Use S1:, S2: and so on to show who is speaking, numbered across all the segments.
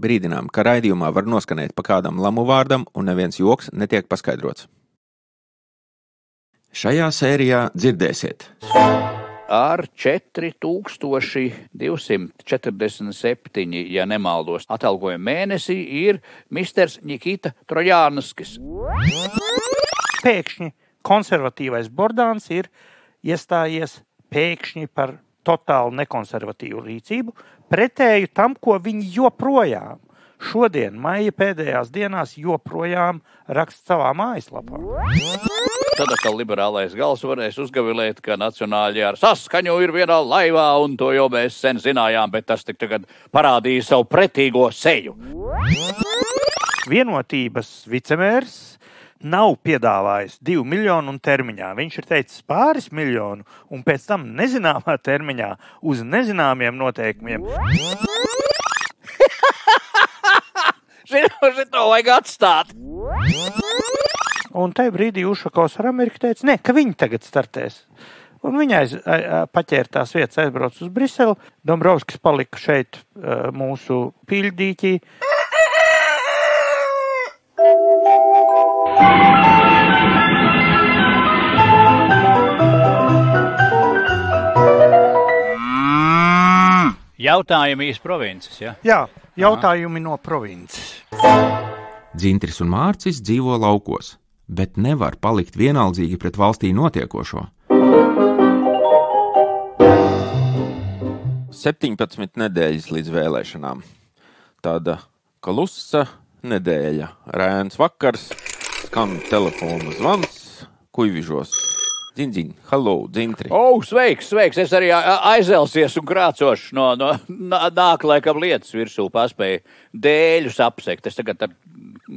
S1: Brīdinām, ka raidījumā var noskanēt pa kādam lamu vārdam, un neviens joks netiek paskaidrots. Šajā sērijā dzirdēsiet
S2: ar 4247, ja nemaldos, atalgojumu mēnesī ir Misters Nikita Trojānskis.
S3: Pēkšņi konservatīvais Bordāns ir iestājies pēkšņi par totāli nekonservatīvu rīcību, pretēju tam, ko viņi joprojām šodien, maija pēdējās dienās, joprojām raksta savā mājaslapā.
S2: Tad atkal liberālais gals varēs uzgavilēt, ka nacionāļi ar saskaņu ir vienā laivā, un to jau mēs sen zinājām, bet tas tik tagad parādīja savu pretīgo seju.
S3: Vienotības vicemērs nav piedāvājis divu miljonu un termiņā. Viņš ir teicis pāris miljonu, un pēc tam nezināmā termiņā uz nezināmiem noteikumiem.
S2: Šito vajag atstāt.
S3: Un tajā brīdī Ušakovs ar Ameriku teica, ne, ka viņi tagad startēs. Un viņa aiz, paķēra tās vietas, aizbrauca uz Briseli. Dombrovskis palika šeit mūsu pīļdīķī.
S2: Jautājumi īsti provinces. Ja?
S3: Jā, jautājumi Aha. no provinces.
S1: Dzintris un Mārcis dzīvo laukos, bet nevar palikt vienaldzīgi pret valstī notiekošo. 17 nedēļas līdz vēlēšanām. Tāda klusa nedēļa, rēns vakars, skan telefona zvans, kuģižos Dziņdziņ, hello, dzintri.
S2: O, oh, sveiks, sveiks. Es arī aizelsies un krācošu no, no nāk laikam lietas virsū paspēju dēļus apsekt. Es tagad ar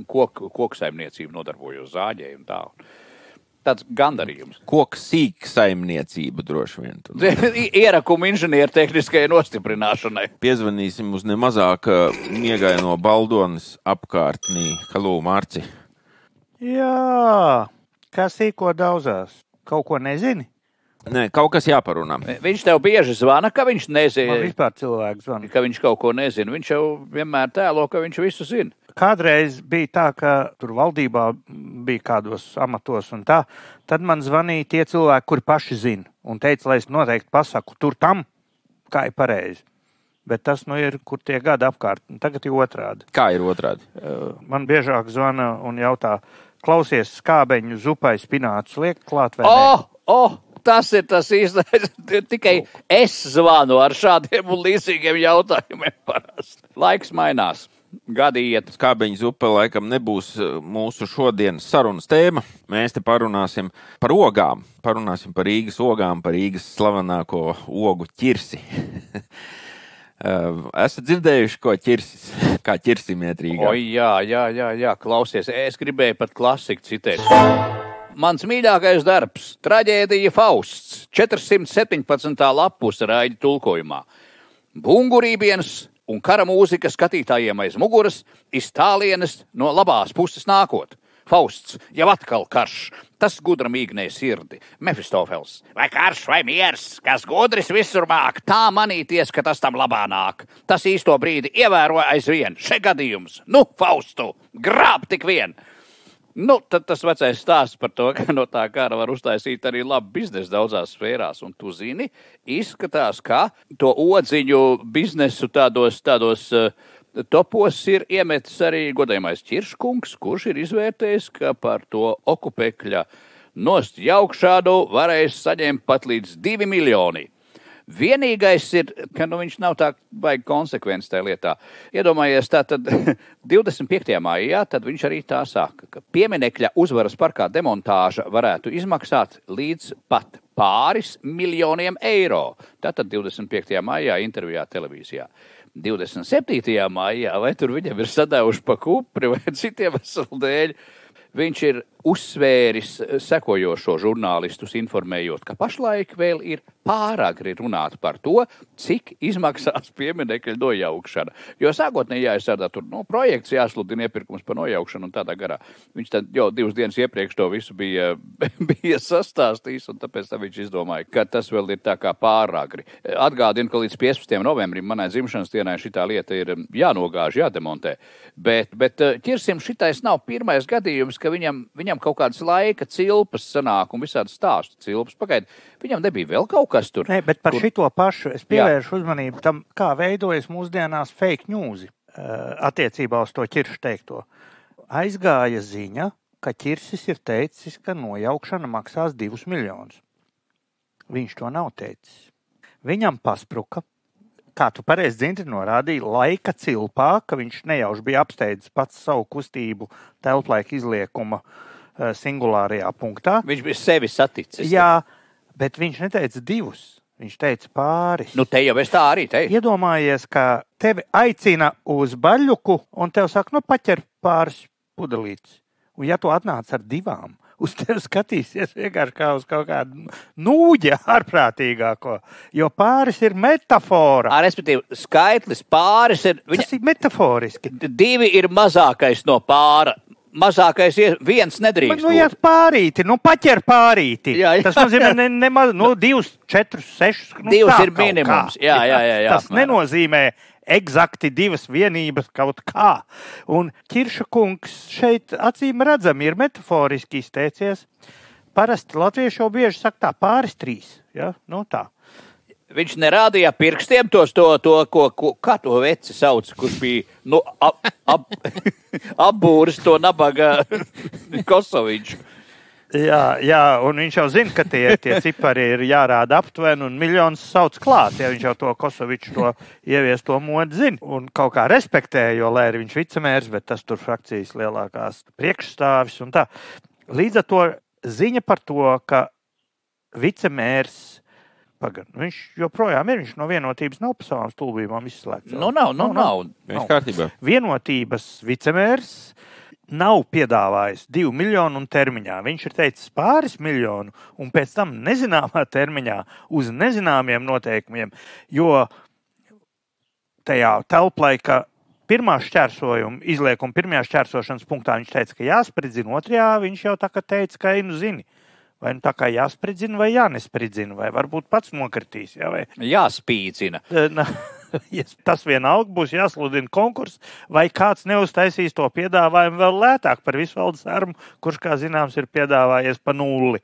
S2: koku, koku saimniecību nodarbojos zāģēju un tā. Tāds gandarījums.
S1: Koku sīk saimniecība droši vien.
S2: Ierakuma inženieru tehniskajai nostiprināšanai.
S1: Piezvanīsim uz nemazāk miegaino baldonas apkārtnī. Hello, Mārci.
S3: Jā, kas sīko daudzās? Kaut ko nezini?
S1: Nē, kaut kas jāparunā.
S2: Viņš tev bieži zvana, ka viņš nezina.
S3: Man vispār cilvēks zvana.
S2: Ka viņš kaut ko nezina. Viņš jau vienmēr tēlo, ka viņš visu zina.
S3: Kādreiz bija tā, ka tur valdībā bija kādos amatos un tā. Tad man zvanīja tie cilvēki, kuri paši zina. Un teica, lai es noteikti pasaku tur tam, kā ir pareizi. Bet tas nu ir, kur tie gadi apkārt. Tagad ir otrādi.
S1: Kā ir otrādi?
S3: Man biežāk zvana un jautā, klausies skābeņu zupai spinātus liek klāt vai
S2: oh, nē? Oh! Tas ir tas īstais. Tikai es zvanu ar šādiem un līdzīgiem jautājumiem. Parasti. Laiks mainās. Gadi iet.
S1: Skābeņa zupa laikam nebūs uh, mūsu šodienas sarunas tēma. Mēs te parunāsim par ogām. Parunāsim par Rīgas ogām, par Rīgas slavenāko ogu ķirsi. Esat dzirdējuši, ko ķirsis, kā ķirsim iet Rīgā?
S2: O, jā, jā, jā, jā, klausies. Es gribēju pat klasiku citēt. Mans mīļākais darbs - traģēdija Fausts, 417. lapus raidījuma tulkojumā. Bungurībienas un kara mūzika skatītājiem aiz muguras, iztālienes no labās puses nākot. Fausts, jau atkal karš, tas gudra mīgnē sirdi. Mefistofels, vai karš vai miers, kas gudrs visur māk, tā manīties, ka tas tam labā nāk. Tas īsto brīdi ievēroja aizvien, še gadījums, nu, Faustu, grāb tik vien! Nu, tad tas vecais stāsts par to, ka no tā kara var uztaisīt arī labu biznesu daudzās sfērās. Un tu zini, izskatās, ka to odziņu biznesu tādos, tādos uh, topos ir iemetis arī godējumais Čirškungs, kurš ir izvērtējis, ka par to okupekļa nost jaukšādu varēs saņemt pat līdz divi miljoni. Vienīgais ir, ka nu, viņš nav tā baigi konsekvents tajā lietā. Iedomājies, tā tad 25. maijā tad viņš arī tā saka, ka pieminekļa uzvaras parkā demontāža varētu izmaksāt līdz pat pāris miljoniem eiro. Tātad 25. maijā intervijā televīzijā. 27. maijā, vai tur viņam ir sadēvuši pa kupri vai citiem veselu dēļ, viņš ir uzsvēris sekojošo žurnālistus, informējot, ka pašlaik vēl ir pāragri runāt par to, cik izmaksās pieminekļa nojaukšana. Jo sākotnēji jāizstrādā tur no, projekts, jāsludina iepirkums par nojaukšanu un tādā garā. Viņš tad jau divas dienas iepriekš to visu bija, bija sastāstījis, un tāpēc tā viņš izdomāja, ka tas vēl ir tā kā pāragri. Atgādinu, ka līdz 15. novembrim manai dzimšanas dienai šī lieta ir jānogāž, jādemontē. Bet, bet ķirsim, šitais nav pirmais gadījums, ka viņam, viņam kaut kādas laika cilpas sanāk un visādi stāstu cilpas. Pagaid, viņam nebija vēl kaut kas tur.
S3: Nē, bet par kur... šito pašu es pievēršu Jā. uzmanību tam, kā veidojas mūsdienās fake news uh, attiecībā uz to ķiršu teikto. Aizgāja ziņa, ka ķirsis ir teicis, ka nojaukšana maksās divus miljonus. Viņš to nav teicis. Viņam paspruka kā tu pareizi dzintri norādīji, laika cilpā, ka viņš nejauši bija apsteidzis pats savu kustību telplaika izliekuma uh, singulārajā punktā.
S2: Viņš bija sevi saticis.
S3: Jā, bet viņš neteica divus. Viņš teica pāris.
S2: Nu, te jau es tā arī teicu.
S3: Iedomājies, ka tevi aicina uz baļķu, un te saka, nu, paķer pāris pudelītes. Un ja tu atnāc ar divām, uz tevi skatīsies vienkārši kā uz kaut kādu nūģi ārprātīgāko. Jo pāris ir metafora.
S2: Ar, respektīvi, skaitlis pāris ir.
S3: Viņa, Tas ir metaforiski.
S2: Divi ir mazākais no pāra. Mazākais ir viens nedrīkst.
S3: Nu, ja pārīti, nu, paķer pārīti. Jā, jā, Tas nozīmē, ne, nemaz, nu, divus, četrus, sešus. Nu,
S2: divus ir minimums. Jā, jā, jā, jā.
S3: Tas nenozīmē, eksakti divas vienības kaut kā. Un Kirša kungs šeit acīm redzami ir metaforiski izteicies. Parasti latvieši jau bieži saka tā pāris trīs. Ja? Nu, tā.
S2: Viņš nerādīja pirkstiem tos, to, to ko, ko, kā to veci sauc, kurš bija nu, ap, ap, apbūris to nabaga Kosoviču.
S3: Jā, jā, un viņš jau zina, ka tie, tie cipari ir jārāda aptuveni, un miljonus sauc klāt. Ja viņš jau to Kosoviču to ievies, to modu zina un kaut kā respektē, jo, lai arī viņš vicemērs, bet tas tur frakcijas lielākās priekšstāvis un tā. Līdz ar to ziņa par to, ka vicemērs Pagan. Viņš joprojām ir. Viņš no vienotības nav pa savām stulbībām izslēgts.
S2: Nu, nav, nav, nav.
S1: nav. nav. kārtībā.
S3: Vienotības vicemērs nav piedāvājis divu miljonu un termiņā. Viņš ir teicis pāris miljonu un pēc tam nezināmā termiņā uz nezināmiem noteikumiem, jo tajā telplaika pirmā šķērsojuma, izliekuma pirmajā šķērsošanas punktā viņš teica, ka jāspridzina, otrajā viņš jau tā kā teica, ka ej nu zini. Vai nu tā kā jāspridzina, vai jānespridzina, vai varbūt pats nokritīs. Jā, vai...
S2: Jāspīdzina.
S3: tas vienalga būs jāsludina konkurss, vai kāds neuztaisīs to piedāvājumu vēl lētāk par visvaldes armu, kurš, kā zināms, ir piedāvājies pa nulli.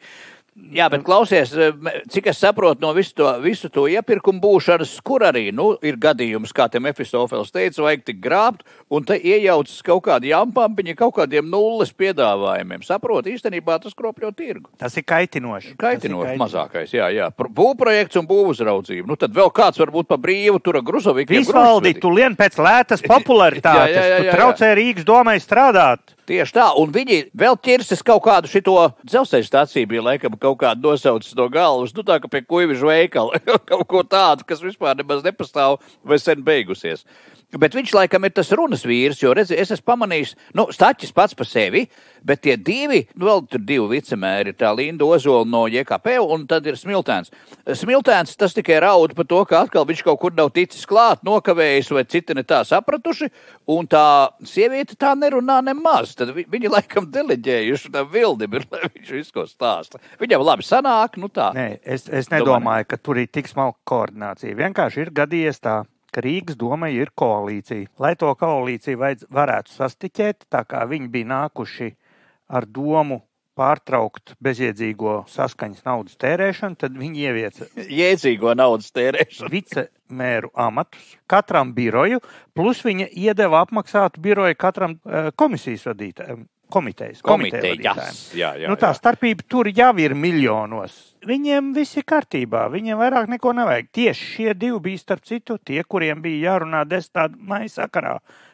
S2: Jā, bet klausies, eh, cik es saprotu no visu to, visu to iepirkumu būšanas, kur arī nu, ir gadījums, kā te Mefistofels teica, vajag tik grābt, un te iejaucas kaut kādi jampampiņi kaut kādiem nulles piedāvājumiem. Saprot, īstenībā tas kropļo tirgu.
S3: Tas ir kaitinoši.
S2: Kaitinoši mazākais, jā, jā. Būvprojekts un būvuzraudzība. Nu, tad vēl kāds varbūt pa brīvu tur Gruzovikiem.
S3: Visvaldī, tu lien pēc lētas popularitātes, jā, jā, jā, jā, jā. tu traucē Rīgas domai strādāt.
S2: Tieši tā, un viņi vēl ķersis kaut kādu šito dzelzceļa stāciju, bija laikam kaut kādu nosaucis no galvas, nu tā kā pie kuivižu veikala, kaut ko tādu, kas vispār nemaz nepastāv vai sen beigusies. Bet viņš laikam ir tas runas vīrs, jo redzi, es esmu pamanījis, nu, Stačis pats par sevi, bet tie divi, nu, vēl tur divi vicemēri, tā Linda Ozola no JKP un tad ir Smiltēns. Smiltēns tas tikai raud par to, ka atkal viņš kaut kur nav ticis klāt, nokavējis vai citi ne tā sapratuši, un tā sieviete tā nerunā nemaz. Tad viņi laikam deleģējuši tam vildim, lai viņš visu ko stāsta. Viņam labi sanāk, nu tā.
S3: Nē, es, es nedomāju, ka tur ir tik smalka koordinācija. Vienkārši ir gadījies tā ka Rīgas doma ir koalīcija. Lai to koalīciju vajadz, varētu sastiķēt, tā kā viņi bija nākuši ar domu pārtraukt bezjēdzīgo saskaņas naudas tērēšanu, tad viņi ievieca
S2: jēdzīgo naudas tērēšanu.
S3: Vicemēru amatus katram biroju, plus viņa iedeva apmaksātu biroju katram uh, komisijas vadītājam komitejas.
S2: Komitejas. Jā, jā,
S3: nu, tā starpība tur jau ir miljonos. Viņiem viss ir kārtībā, viņiem vairāk neko nevajag. Tieši šie divi bija starp citu tie, kuriem bija jārunā desmitā maija sakarā.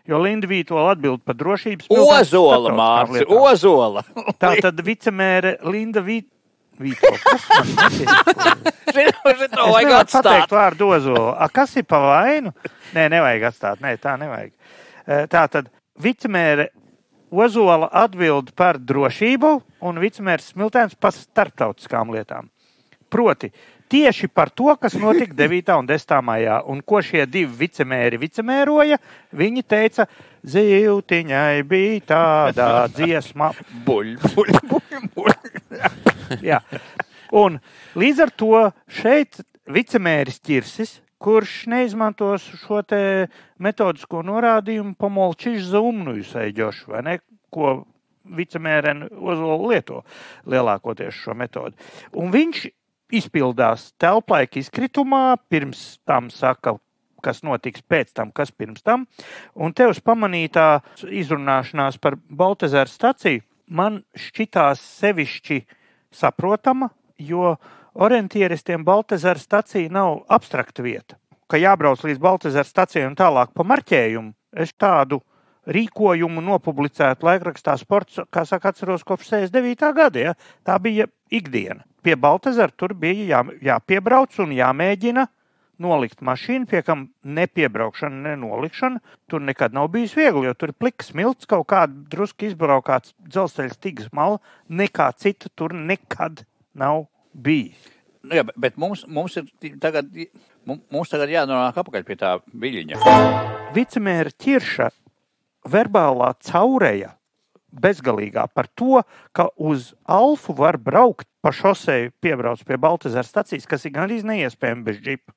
S3: Jo Linda Vītola atbild par drošības
S2: Ozola, Mārcis, Ozola.
S3: Tā tad vicemēre Linda Vītola. Vītola.
S2: Šito vajag atstāt.
S3: Vārdu Ozola. A, kas ir pa vainu? Nē, nevajag atstāt. Nē, tā nevajag. Tā tad vicemēre Ozola atbild par drošību un vicemērs Smiltēns par starptautiskām lietām. Proti, tieši par to, kas notika 9. un 10. maijā, un ko šie divi vicemēri vicemēroja, viņi teica, zīltiņai bija tāda dziesma.
S2: Buļ, buļ, buļ, buļ.
S3: Jā. Un līdz ar to šeit vicemēris Čirsis, kurš neizmantos šo te metodisko norādījumu pamolčiš za umnuju sēģošu, vai ne, ko vicemēreni Ozola lieto lielākoties šo metodi. Un viņš izpildās telplaika izkritumā, pirms tam saka, kas notiks pēc tam, kas pirms tam. Un te uz pamanītā izrunāšanās par Baltazāru staciju man šķitās sevišķi saprotama, jo orientieristiem Baltazāra stacija nav abstrakta vieta. Ka jābrauc līdz Baltazāra stacijai un tālāk pa marķējumu, es tādu rīkojumu nopublicētu laikrakstā sports, kā saka, atceros kopš 69. gada. Ja? Tā bija ikdiena. Pie Baltazara tur bija jā, jāpiebrauc un jāmēģina nolikt mašīnu, pie kam nepiebraukšana, nenolikšana. Tur nekad nav bijis viegli, jo tur ir pliks smilts, kaut kāda drusku izbraukāts dzelzceļa stīgas mala. Nekā cita tur nekad nav bijis.
S2: Nu, jā, bet mums, mums ir tagad, mums tagad jānonāk atpakaļ pie tā viļņa.
S3: Vicemēra ķirša verbālā caureja bezgalīgā par to, ka uz Alfu var braukt pa šoseju, piebrauc pie Baltazara stacijas, kas ir gandrīz neiespējami bez džipa.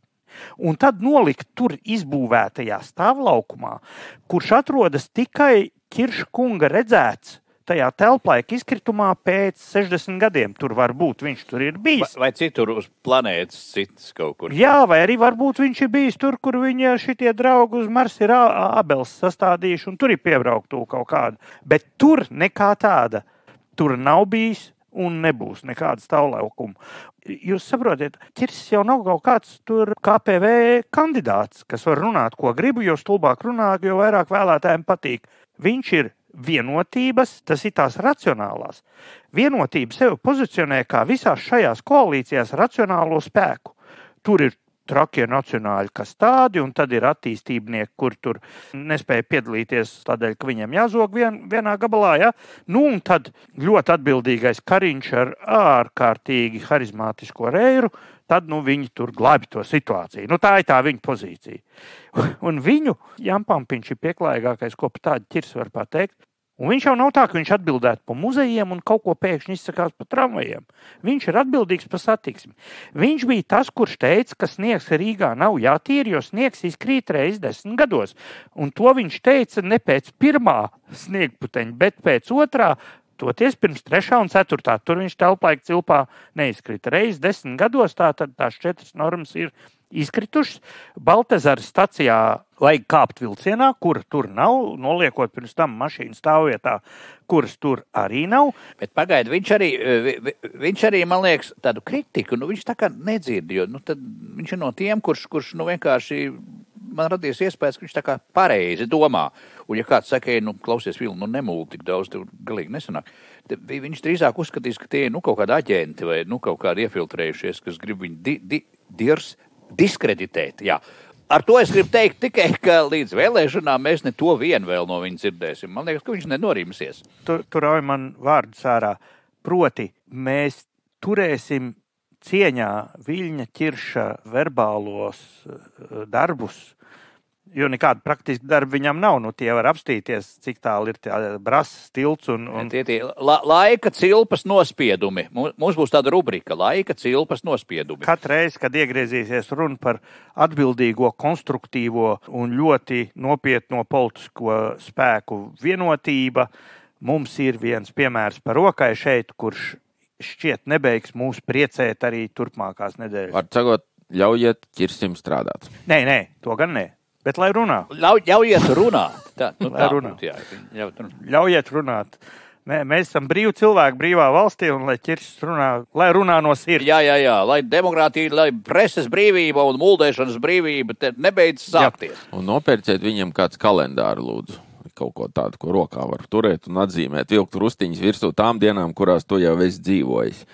S3: Un tad nolikt tur izbūvētajā stāvlaukumā, kurš atrodas tikai Kirša kunga redzēts tajā telplaika izkritumā pēc 60 gadiem. Tur var būt viņš tur ir bijis.
S2: Vai, vai citur uz planētas, citas kaut kur?
S3: Jā, vai arī varbūt viņš ir bijis tur, kur viņa šitie draugi uz Marsa ir abels sastādījuši, un tur ir piebrauktu kaut kāda. Bet tur nekā tāda. Tur nav bijis un nebūs nekāda stāvlaukuma. Jūs saprotat, ķirsis jau nav kaut kāds tur KPV kandidāts, kas var runāt, ko gribu, jo stulbāk runā, jo vairāk vēlētājiem patīk. Viņš ir vienotības, tas ir tās racionālās. Vienotība sevi pozicionē kā visās šajās koalīcijās racionālo spēku. Tur ir trakie nacionāļi, kas tādi, un tad ir attīstībnieki, kur tur nespēja piedalīties tādēļ, ka viņiem jāzog vien, vienā gabalā. Ja? Nu, un tad ļoti atbildīgais kariņš ar ārkārtīgi harizmātisko reiru, tad nu, viņi tur glābi to situāciju. Nu, tā ir tā viņa pozīcija. Un viņu Jampampiņš ir pieklājīgākais, ko tādu ķirs var pateikt. Un viņš jau nav tā, ka viņš atbildētu par muzejiem un kaut ko pēkšņi izsakās par tramvajiem. Viņš ir atbildīgs par satiksmi. Viņš bija tas, kurš teica, ka sniegs Rīgā nav jātīra, jo sniegs izkrīt reizes desmit gados. Un to viņš teica ne pēc pirmā sniegputeņa, bet pēc otrā. Toties pirms 3 un 4. tur viņš telpā cilpā neizkrita. Reizes desmit gados tā, tās četras normas ir izkritušas. Baltazara stacijā vajag kāpt vilcienā, kur tur nav, noliekot pirms tam mašīnu stāvvietā, kuras tur arī nav.
S2: Bet pagaidiet, viņš arī, viņš arī, man liekas, tādu kritiku, nu, viņš tā kā nedzird, jo nu, viņš ir no tiem, kurš, kurš nu, vienkārši man radies iespējas, ka viņš tā kā pareizi domā. Un, ja kāds saka, nu, klausies, Vilni, nu, nemūli tik daudz, tev galīgi nesanāk. Viņš drīzāk uzskatīs, ka tie ir nu, kaut kādi aģenti vai nu, kaut kādi iefiltrējušies, kas grib viņu di, di, dirs, diskreditēt. Jā. Ar to es gribu teikt tikai, ka līdz vēlēšanām mēs ne to vienu vēl no viņa dzirdēsim. Man liekas, ka viņš nenorimsies.
S3: Tur, tur auj man vārdu sārā. Proti, mēs turēsim cieņā Viļņa ķirša verbālos eh, darbus, Jo nekāda praktiska darba viņam nav. Nu, tie var apstīties, cik tālu ir brāzis, tilts un. un...
S2: Tie, tie, la, laika cilpas nospiedumi. Mums būs tāda rubrika - laika cilpas nospiedumi.
S3: Katru reizi, kad iegriezīsies runa par atbildīgo, konstruktīvo un ļoti nopietno politisko spēku vienotība, mums ir viens piemērs par rokai šeit, kurš šķiet nebeigs mūs priecēt arī turpmākās nedēļas.
S1: Var sakot, ļaujiet ķirsim strādāt.
S3: Nē, nē, to gan nē. Bet lai runā.
S2: Ļauj, ļaujiet runāt. Tā, nu,
S3: lai runā. Jā, ļaujiet runāt. Ļaujiet runāt. Mē, mēs esam brīvi cilvēki, brīvā valstī, un lai ķiršs runā, lai runā no sirds.
S2: Jā, jā, jā, lai demokrātija, lai preses brīvība un mūldēšanas brīvība nebeidz sākties. Jā.
S1: Un nopērciet viņam kāds kalendāru, lūdzu. Kaut ko tādu, ko rokā var turēt un atzīmēt, vilkt rustiņas virsū tām dienām, kurās tu jau esi dzīvojis.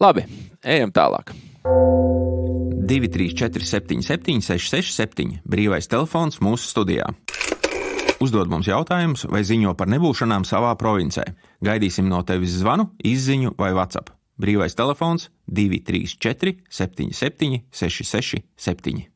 S1: Labi, ejam tālāk.
S4: 234, 77, 667, brīvais telefons mūsu studijā.
S1: Uzdod mums jautājumus vai ziņo par nebūšanām savā provincē. Gaidīsim no tevis zvanu, izziņu vai WhatsApp. Brīvais telefons 234 77 667.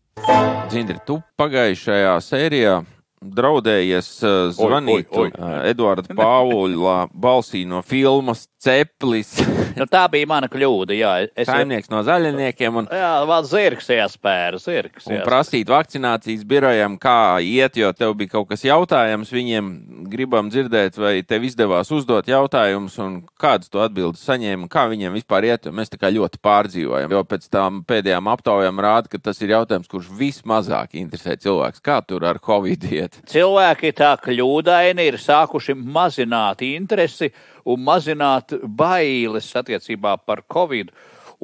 S1: Dzindri, tu pagājušajā sērijā draudējies zvanīt oi, oi, oi. Eduarda Pāvula balsī no filmas Ceplis.
S2: nu, tā bija mana kļūda. Jā,
S1: es saimnieks no zaļniekiem. Un,
S2: jā, vēl zirgs iespēja. Zirgs,
S1: un prasīt vakcinācijas birojam, kā iet, jo tev bija kaut kas jautājams. Viņiem gribam dzirdēt, vai tev izdevās uzdot jautājumus un kādas tu atbildes saņēmi un kā viņiem vispār iet. Mēs tā kā ļoti pārdzīvojam, jo pēc tam pēdējām aptaujām rāda, ka tas ir jautājums, kurš vismazāk interesē cilvēks. Kā tur ar Covid iet?
S2: Cilvēki tā kļūdaini ir sākuši mazināt interesi un mazināt bailes attiecībā par Covid.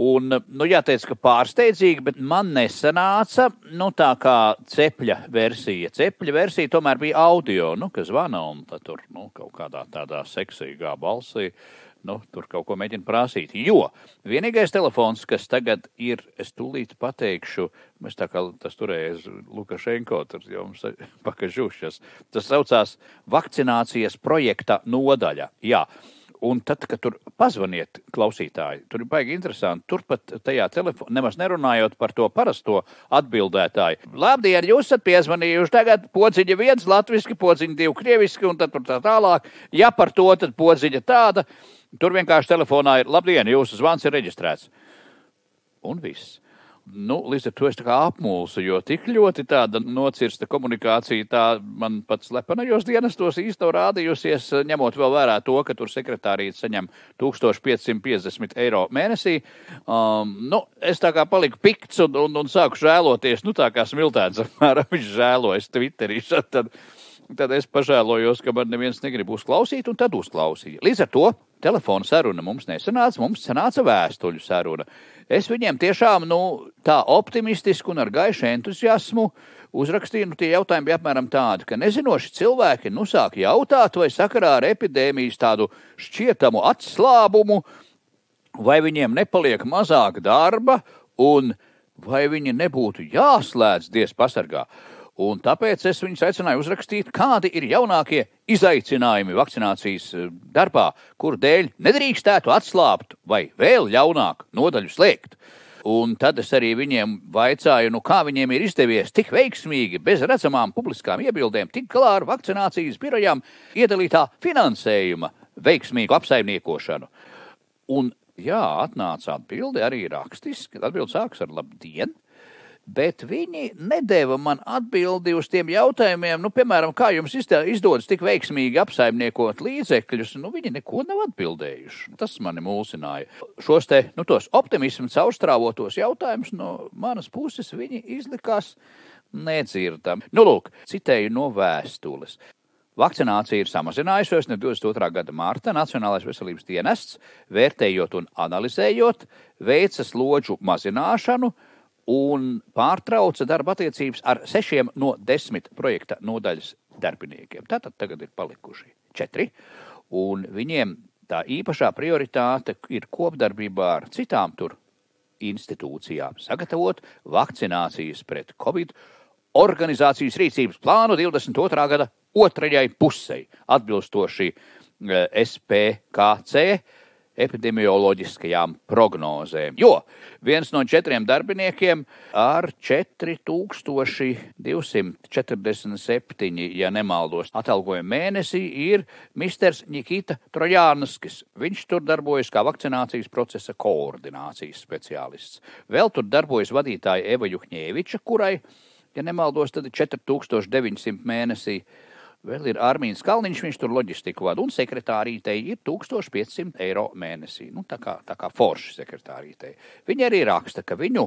S2: Un, nu, jāteic, ka pārsteidzīgi, bet man nesanāca nu, tā kā cepļa versija. Cepļa versija tomēr bija audio, nu, kas zvana un tur nu, kaut kādā tādā seksīgā balsī. Nu, tur kaut ko mēģina prasīt. Jo vienīgais telefons, kas tagad ir, es tūlīt pateikšu, mēs tā kā tas turējās Lukašenko, tur jau mums pakažušas. Tas saucās vakcinācijas projekta nodaļa. Jā. Un tad, kad tur pazvaniet, klausītāji, tur ir baigi interesanti. Turpat tajā telefonā, nemaz nerunājot par to parasto atbildētāju. Labdien, jūs esat piezvanījuši. Tagad podziņa viens, latviešu, podziņa divi, krieviski, un tā tālāk. Ja par to, tad podziņa tāda. Tur vienkārši telefonā ir, labdien, jūsu zvans ir reģistrēts. Un viss. Nu, līdz ar to es apmulsu, jo tik ļoti tāda nocirsta komunikācija tā man pat slepenajos dienestos īstenībā rādījusies, ņemot vērā to, ka tur sekretārīte saņem 1550 eiro mēnesī. Um, nu, es tā kā paliku pikts un, un, un sāku žēloties, nu tā kā smiltēns apmēram viņš žēlojas Twitterī. Tad, tad es pažēlojos, ka man neviens negrib uzklausīt, un tad uzklausīja. Līdz ar to telefona saruna mums nesanāca, mums sanāca vēstuļu saruna. Es viņiem tiešām nu, tā optimistiski un ar gaišu entuziasmu uzrakstīju. Nu, tie jautājumi bija apmēram tādi, ka nezinoši cilvēki nu, sāk jautāt, vai sakarā ar epidēmijas tādu šķietamu atslābumu, vai viņiem nepaliek mazāk darba un vai viņi nebūtu jāslēdz Dievs pasargā. Un tāpēc es viņus aicināju uzrakstīt, kādi ir jaunākie izaicinājumi vakcinācijas eh, darbā, kur dēļ nedrīkstētu atslābt vai vēl ļaunāk nodaļu slēgt. Un tad es arī viņiem vaicāju, nu kā viņiem ir izdevies tik veiksmīgi, bez redzamām publiskām iebildēm, tik galā ar vakcinācijas birojām iedalītā finansējuma veiksmīgu apsaimniekošanu. Un jā, atnāca atbilde arī rakstiski, kad atbilde sāks ar labdien! Bet viņi nedēva man atbildi uz tiem jautājumiem, nu, piemēram, kā jums izdodas tik veiksmīgi apsaimniekot līdzekļus. Nu, viņi neko nav atbildējuši. Tas mani mulsināja. Šos te, nu, tos optimismu caurstrāvotos jautājumus no manas puses viņi izlikās nedzirdami. Nu, lūk, citēju no vēstules. Vakcinācija ir samazinājusies no 22. gada mārta. Nacionālais veselības dienests, vērtējot un analizējot, veica slodžu mazināšanu, un pārtrauca darba attiecības ar sešiem no desmit projekta nodaļas darbiniekiem. Tātad tagad ir palikuši četri, un viņiem tā īpašā prioritāte ir kopdarbībā ar citām tur institūcijām sagatavot vakcinācijas pret covid organizācijas rīcības plānu 22. gada otrajai pusei, atbilstoši eh, SPKC epidemioloģiskajām prognozēm. Jo viens no četriem darbiniekiem ar 4247, ja nemaldos, atalgojumu mēnesī ir Misters Nikita Trojānskis. Viņš tur darbojas kā vakcinācijas procesa koordinācijas speciālists. Vēl tur darbojas vadītāja Eva Juhņēviča, kurai, ja nemaldos, tad ir 4900 mēnesī. Vēl ir Armīns Kalniņš, viņš tur loģistiku vada, un sekretārītei ir 1500 eiro mēnesī. Nu, tā kā, tā kā forši sekretārītei. Viņi arī raksta, ka viņu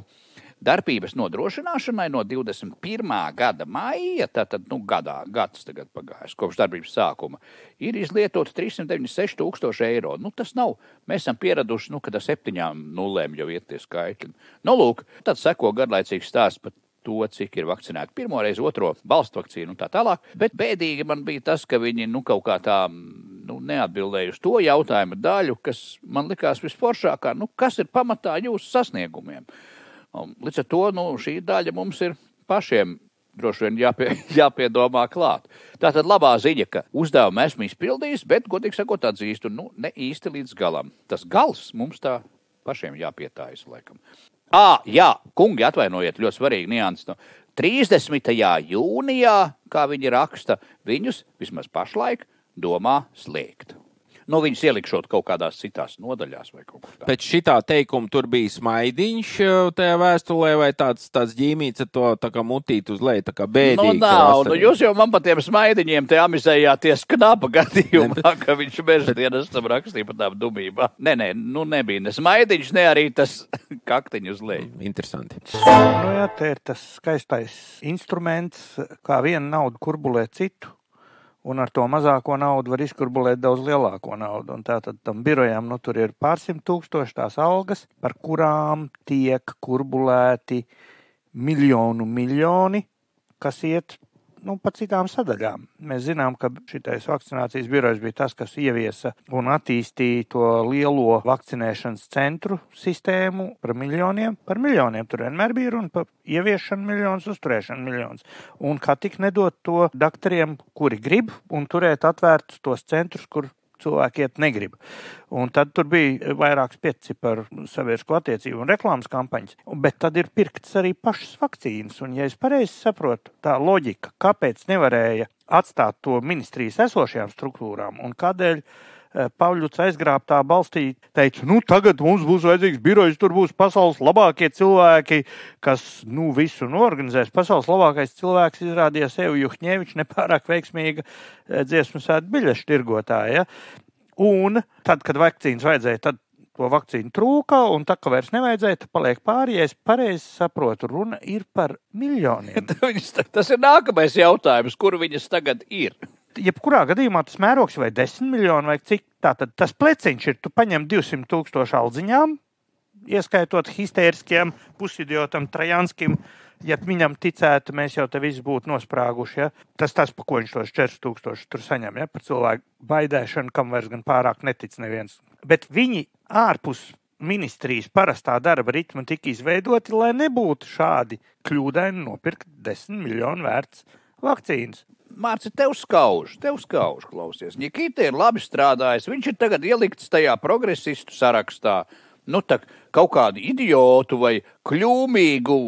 S2: darbības nodrošināšanai no 21. gada maija, tātad nu, gadā, gads tagad pagājis, kopš darbības sākuma, ir izlietot 396 tūkstoši eiro. Nu, tas nav, mēs esam pieraduši, nu, kad ar septiņām nulēm jau iet tie skaitļi. Nu, lūk, tad seko garlaicīgs stāsts par to, cik ir vakcinēti pirmo reizi, otro balstu vakcīnu un tā tālāk. Bet bēdīgi man bija tas, ka viņi nu, kaut kā tā nu, neatbildēja uz to jautājumu daļu, kas man likās visforšākā. Nu, kas ir pamatā jūsu sasniegumiem? Līdz ar to nu, šī daļa mums ir pašiem droši vien jāpie, jāpiedomā klāt. Tā tad labā ziņa, ka uzdevumu esmu izpildījis, bet, godīgi sakot, atzīstu, nu, ne īsti līdz galam. Tas gals mums tā pašiem jāpietājas, laikam. Ā, jā, kungi, atvainojiet, ļoti svarīgi nianses. No 30. jūnijā, kā viņi raksta, viņus vismaz pašlaik domā slēgt nu, viņus ielikšot kaut kādās citās nodaļās vai kaut kā tāda.
S4: Pēc šitā teikuma tur bija smaidiņš eh, tajā vēstulē, vai tāds, tāds ģīmīts ar to tā kā mutīt uz leju, tā kā bēdīgi.
S2: Nu, nav, nu, jūs jau man pa tiem smaidiņiem te amizējāties knapa gadījumā, ka viņš meždienas tam rakstīja par tām dumībām. Nē, nē, nu nebija ne smaidiņš, ne arī tas kaktiņš uz leju.
S4: Interesanti.
S3: Nu, jā, te ir tas skaistais instruments, kā viena nauda kurbulē citu un ar to mazāko naudu var izkurbulēt daudz lielāko naudu. Un tātad tam birojam nu, tur ir pārsimt tūkstoši tās algas, par kurām tiek kurbulēti miljonu miljoni, kas iet nu, pa citām sadaļām. Mēs zinām, ka šis vakcinācijas birojs bija tas, kas ieviesa un attīstīja to lielo vakcinēšanas centru sistēmu par miljoniem. Par miljoniem tur vienmēr bija runa par ieviešanu miljonus, uzturēšanu miljonus. Un kā tik nedot to doktoriem, kuri grib, un turēt atvērtus tos centrus, kur cilvēki iet negrib. Un tad tur bija vairākas pieci par sabiedrisko attiecību un reklāmas kampaņas, bet tad ir pirktas arī pašas vakcīnas. Un, ja es pareizi saprotu, tā loģika, kāpēc nevarēja atstāt to ministrijas esošajām struktūrām un kādēļ Pāvļuts aizgrābtā balstī teica, nu tagad mums būs vajadzīgs birojs, tur būs pasaules labākie cilvēki, kas, nu, visu norganizēs. Pasaules labākais cilvēks izrādījās Evu Juhņevičs, nepārāk veiksmīga eh, dziesmu sēt biļešu tirgotāja. Un tad, kad vakcīnas vajadzēja, tad to vakcīnu trūka, un tā kā vairs nevajadzēja, tad paliek pāri. Ja es pareizi saprotu, runa ir par miljoniem.
S2: tas ir nākamais jautājums, kur viņas tagad ir
S3: jebkurā gadījumā tas mērogs vai 10 miljoni vai cik tātad tas pleciņš ir, tu paņem 200 tūkstošu aldziņām, ieskaitot histēriskiem pusidiotam Trajanskim, ja viņam ticētu, mēs jau te visi būtu nosprāguši. Ja? Tas tas, pa ko viņš tos 4000 tur saņem, ja? par cilvēku baidēšanu, kam vairs gan pārāk netic neviens. Bet viņi ārpus ministrijas parastā darba ritma tika izveidoti, lai nebūtu šādi kļūdaini nopirkt 10 miljonu vērts vakcīnas.
S2: Mārcis, tev skauž, tev skauž, klausies. Nikita ir labi strādājis, viņš ir tagad ielikts tajā progresistu sarakstā. Nu, tā kaut kādu idiotu vai kļūmīgu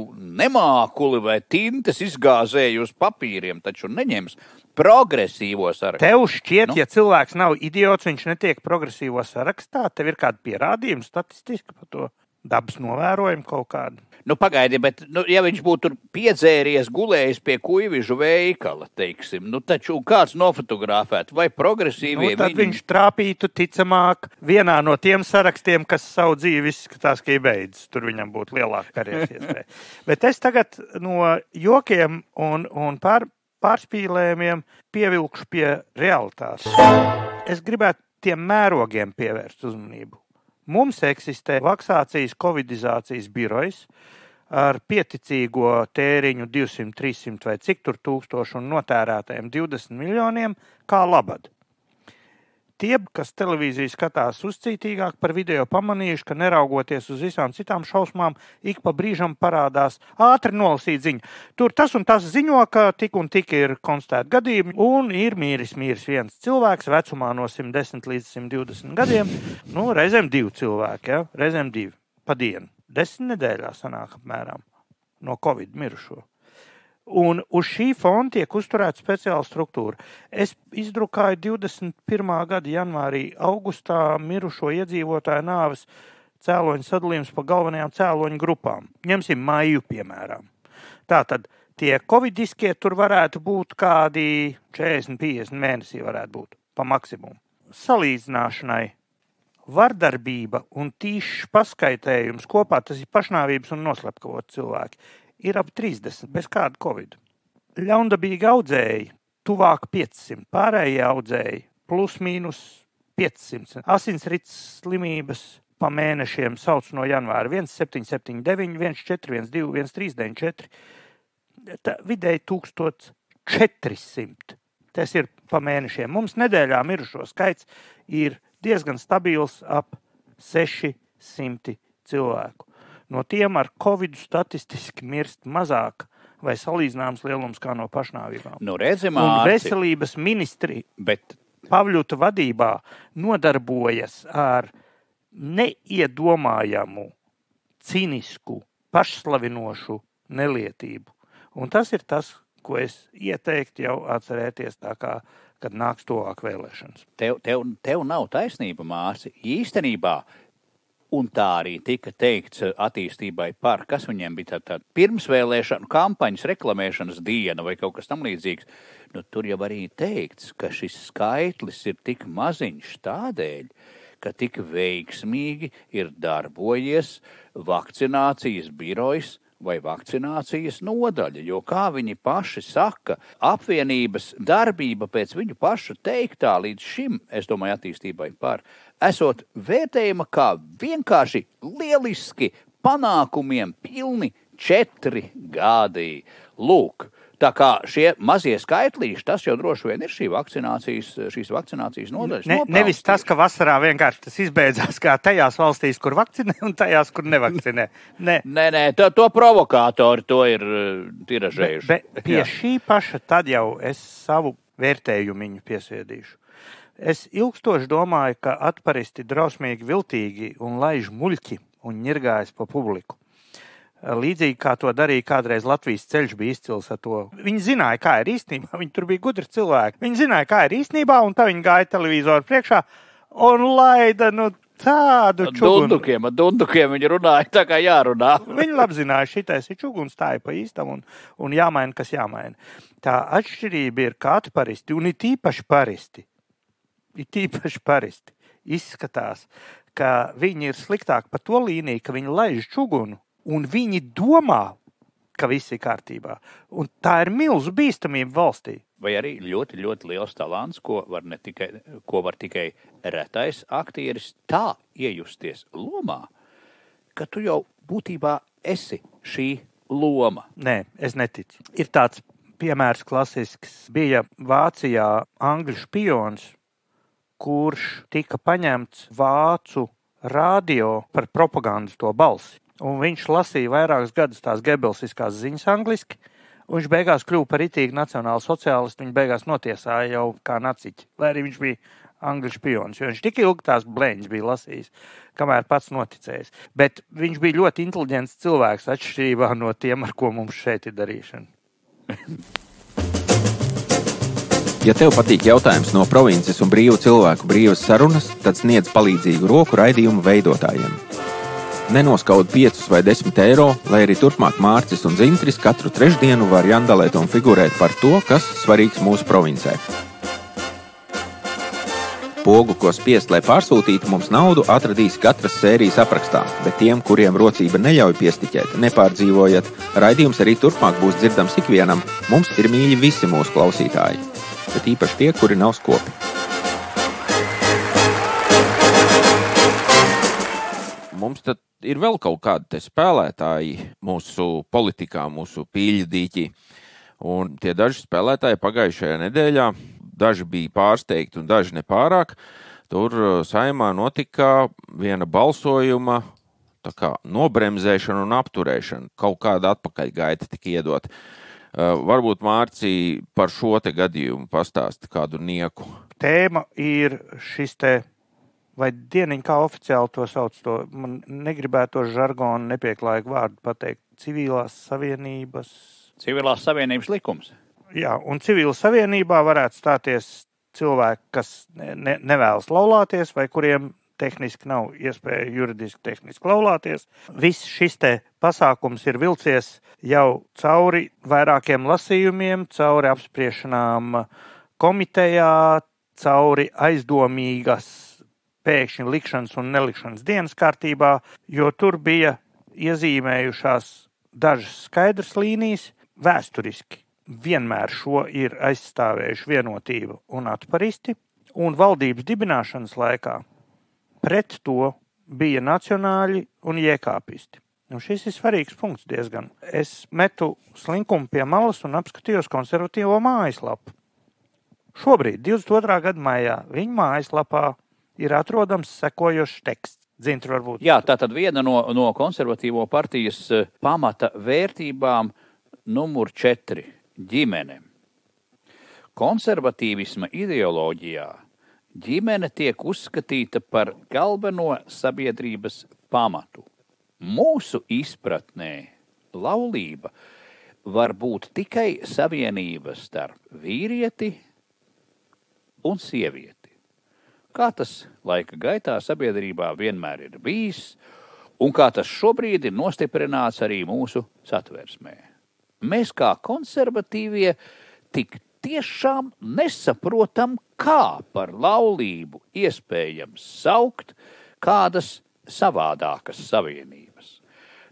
S2: nemākuli vai tintes izgāzēju uz papīriem, taču neņems progresīvo sarakstu.
S3: Tev šķiet, nu? ja cilvēks nav idiots, viņš netiek progresīvo sarakstā, tev ir kāda pierādījuma statistiski par to dabas novērojumu kaut kādu.
S2: Nu, pagaidi, bet, nu, ja viņš būtu piedzēries, gulējis pie kuģiņu veikala, teiksim, nu, taču kāds nofotografētu vai progresīvi.
S3: Nu, tad viņi... viņš trāpītu ticamāk vienā no tiem sarakstiem, kas savu dzīvi izskatās, ka ir beidzis. Tur viņam būtu lielāka karjeras iespēja. bet es tagad no jokiem un, un pār, pārspīlējumiem pievilkšu pie realitātes. Es gribētu tiem mērogiem pievērst uzmanību. Mums eksistē vakcinācijas, covidizācijas birojas ar pieticīgo tēriņu 200, 300 vai cik tur tūkstošu un notērētajiem 20 miljoniem kā labad. Tie, kas televīziju skatās uzcītīgāk par video, pamanījuši, ka neraugoties uz visām citām šausmām, ik pa brīžam parādās ātri nolasīt ziņu. Tur tas un tas ziņo, ka tik un tik ir konstatēti gadījumi, un ir mīris, mīris viens cilvēks vecumā no 110 līdz 120 gadiem. Nu, reizēm divi cilvēki, ja? reizēm divi pa dienu. Desmit nedēļā sanāk apmēram no Covid mirušo. Un uz šī fona tiek uzturēta speciāla struktūra. Es izdrukāju 21. gada janvārī, augustā mirušo iedzīvotāju nāves cēloņu sadalījums pa galvenajām cēloņu grupām. Ņemsim maiju, piemēram. Tātad tie covidiskie tur varētu būt kādi 40, 50 mēnesī, varētu būt pa maksimumu. Salīdzināšanai vardarbība un tīšs paskaitējums kopā tas ir pašnāvības un noslepkavot cilvēki ir ap 30 bez kāda covid. Ļaundabīgi audzēji tuvāk 500, pārējie audzēji plus mīnus 500. Asinsrites slimības pa mēnešiem sauc no janvāra 1779, 1412, 1394. Tā vidēji 1400. Tas ir pa mēnešiem. Mums nedēļā mirušo skaits ir diezgan stabils ap 600 cilvēku. No tiem ar covid statistiski mirst mazāk vai salīdzināms lielums kā no pašnāvībām.
S2: Nu, redzam,
S3: Un veselības ministri
S2: bet
S3: Pavļuta vadībā nodarbojas ar neiedomājamu, cinisku, pašslavinošu nelietību. Un tas ir tas, ko es ieteiktu jau atcerēties, tā kā, kad nāks tuvāk vēlēšanas.
S2: tev, tev, tev nav taisnība, Mārci. Īstenībā, un tā arī tika teikts eh, attīstībai par, kas viņiem bija tāda tā pirmsvēlēšanu kampaņas reklamēšanas diena vai kaut kas tamlīdzīgs. Nu, tur jau arī teikts, ka šis skaitlis ir tik maziņš tādēļ, ka tik veiksmīgi ir darbojies vakcinācijas birojs vai vakcinācijas nodaļa. Jo, kā viņi paši saka, apvienības darbība pēc viņu pašu teiktā līdz šim, es domāju, attīstībai par, esot vērtējama kā vienkārši lieliski panākumiem pilni četri gadi. Lūk, tā kā šie mazie skaitlīši, tas jau droši vien ir šī vakcinācijas, šīs vakcinācijas nodaļas.
S3: Ne, nevis tas, ka vasarā vienkārši tas izbeidzās kā tajās valstīs, kur vakcinē, un tajās, kur nevakcinē. Nē,
S2: Nē, nē, to, to provokātori to ir uh, tiražējuši.
S3: Bet pie
S2: Jā.
S3: šī paša tad jau es savu vērtējumu piesviedīšu. Es ilgstoši domāju, ka atparisti drausmīgi viltīgi un laiž muļķi un ņirgājas pa publiku. Līdzīgi kā to darīja kādreiz Latvijas ceļš, bija izcils ar to. Viņi zināja, kā ir īstenībā. Viņi tur bija gudri cilvēki. Viņi zināja, kā ir īstenībā, un tā viņi gāja televizoru priekšā un laida nu, tādu.
S2: Dundukiem, dundukiem viņi runāja tā kā jārunā.
S3: Viņi labi zināja, šitais ir čūskas, tā ir pa īstam, un, un jāmaina, kas jāmaina. Tā atšķirība ir, ka atparisti, un ir tīpaši paristi, ir tīpaši paristi, izskatās, ka viņi ir sliktāki pa to līniju, ka viņi laiž čūgunu, un viņi domā, ka viss ir kārtībā. Un tā ir milzu bīstamība valstī.
S2: Vai arī ļoti, ļoti liels talants, ko var, tikai, ko var tikai retais aktieris tā iejusties lomā, ka tu jau būtībā esi šī loma.
S3: Nē, es neticu. Ir tāds piemērs, klasisks. Bija Vācijā angļu spions, kurš tika paņemts vācu radio par propagandas to balsi. Un viņš lasīja vairākus gadus tās gebelsiskās ziņas angliski. Viņš beigās kļuva par itīgu nacionālu sociālistu. Viņa beigās notiesāja jau kā naciķi, lai arī viņš bija angļu spions. jo Viņš tik ilgi tās blēņas bija lasījis, kamēr pats noticējis. Bet viņš bija ļoti inteliģents cilvēks, atšķirībā no tiem, ar ko mums šeit ir darīšana.
S1: Ja tev patīk jautājums no provinces un brīvu cilvēku brīvas sarunas, tad sniedz palīdzīgu roku raidījumu veidotājiem. Nenoskaud 5 vai 10 eiro, lai arī turpmāk Mārcis un Zintris katru trešdienu var jandalēt un figurēt par to, kas svarīgs mūsu provincē. Pogu, ko spiest, lai pārsūtītu mums naudu, atradīs katras sērijas aprakstā, bet tiem, kuriem rocība neļauj piestiķēt, nepārdzīvojat, raidījums arī turpmāk būs dzirdams ikvienam. Mums ir mīļi visi mūsu klausītāji, bet īpaši tie, kuri nav skopi.
S4: Mums tad ir vēl kaut kādi spēlētāji mūsu politikā, mūsu pīļdīķi. Un tie daži spēlētāji pagājušajā nedēļā, daži bija pārsteigti un daži nepārāk. Tur uh, saimā notika viena balsojuma kā, nobremzēšana un apturēšana. Kaut kāda atpakaļgaita tika iedot. Uh, varbūt Mārcija par šo gadījumu pastāsta kādu nieku.
S3: Tēma ir šis te. Vai dieniņ, kā oficiāli to sauc, to man negribētu to žargonu, nepieklājīgu vārdu pateikt, civilās savienības
S2: Civilās savienības likums.
S3: Jā, un civilā savienībā varētu stāties cilvēki, kas ne, nevēlas laulāties, vai kuriem tehniski nav iespēja juridiski tehniski laulāties. Viss šis te pasākums ir vilcies jau cauri vairākiem lasījumiem, cauri apspriešanām komitejā, cauri aizdomīgas pēkšņi likšanas un nelikšanas dienas kārtībā, jo tur bija iezīmējušās dažas skaidras līnijas vēsturiski. Vienmēr šo ir aizstāvējuši vienotība un atparisti, un valdības dibināšanas laikā pret to bija nacionāļi un iekāpisti. Un šis ir svarīgs punkts diezgan. Es metu slinkumu pie malas un apskatījos konservatīvo mājaslapu. Šobrīd, 22. gada maijā, viņa mājaslapā ir atrodams sekojošs teksts. Ziniet, varbūt
S2: Jā, tā tad viena no, no konservatīvo partijas eh, pamata vērtībām numur 4 - ģimene. Konservatīvisma ideoloģijā ģimene tiek uzskatīta par galveno sabiedrības pamatu. Mūsu izpratnē laulība var būt tikai savienība starp vīrieti un sievieti. Kā tas laika gaitā sabiedrībā vienmēr ir bijis, un kā tas šobrīd ir nostiprināts arī mūsu satversmē. Mēs kā konservatīvie tik tiešām nesaprotam, kā par laulību iespējams saukt kādas savādākas savienības.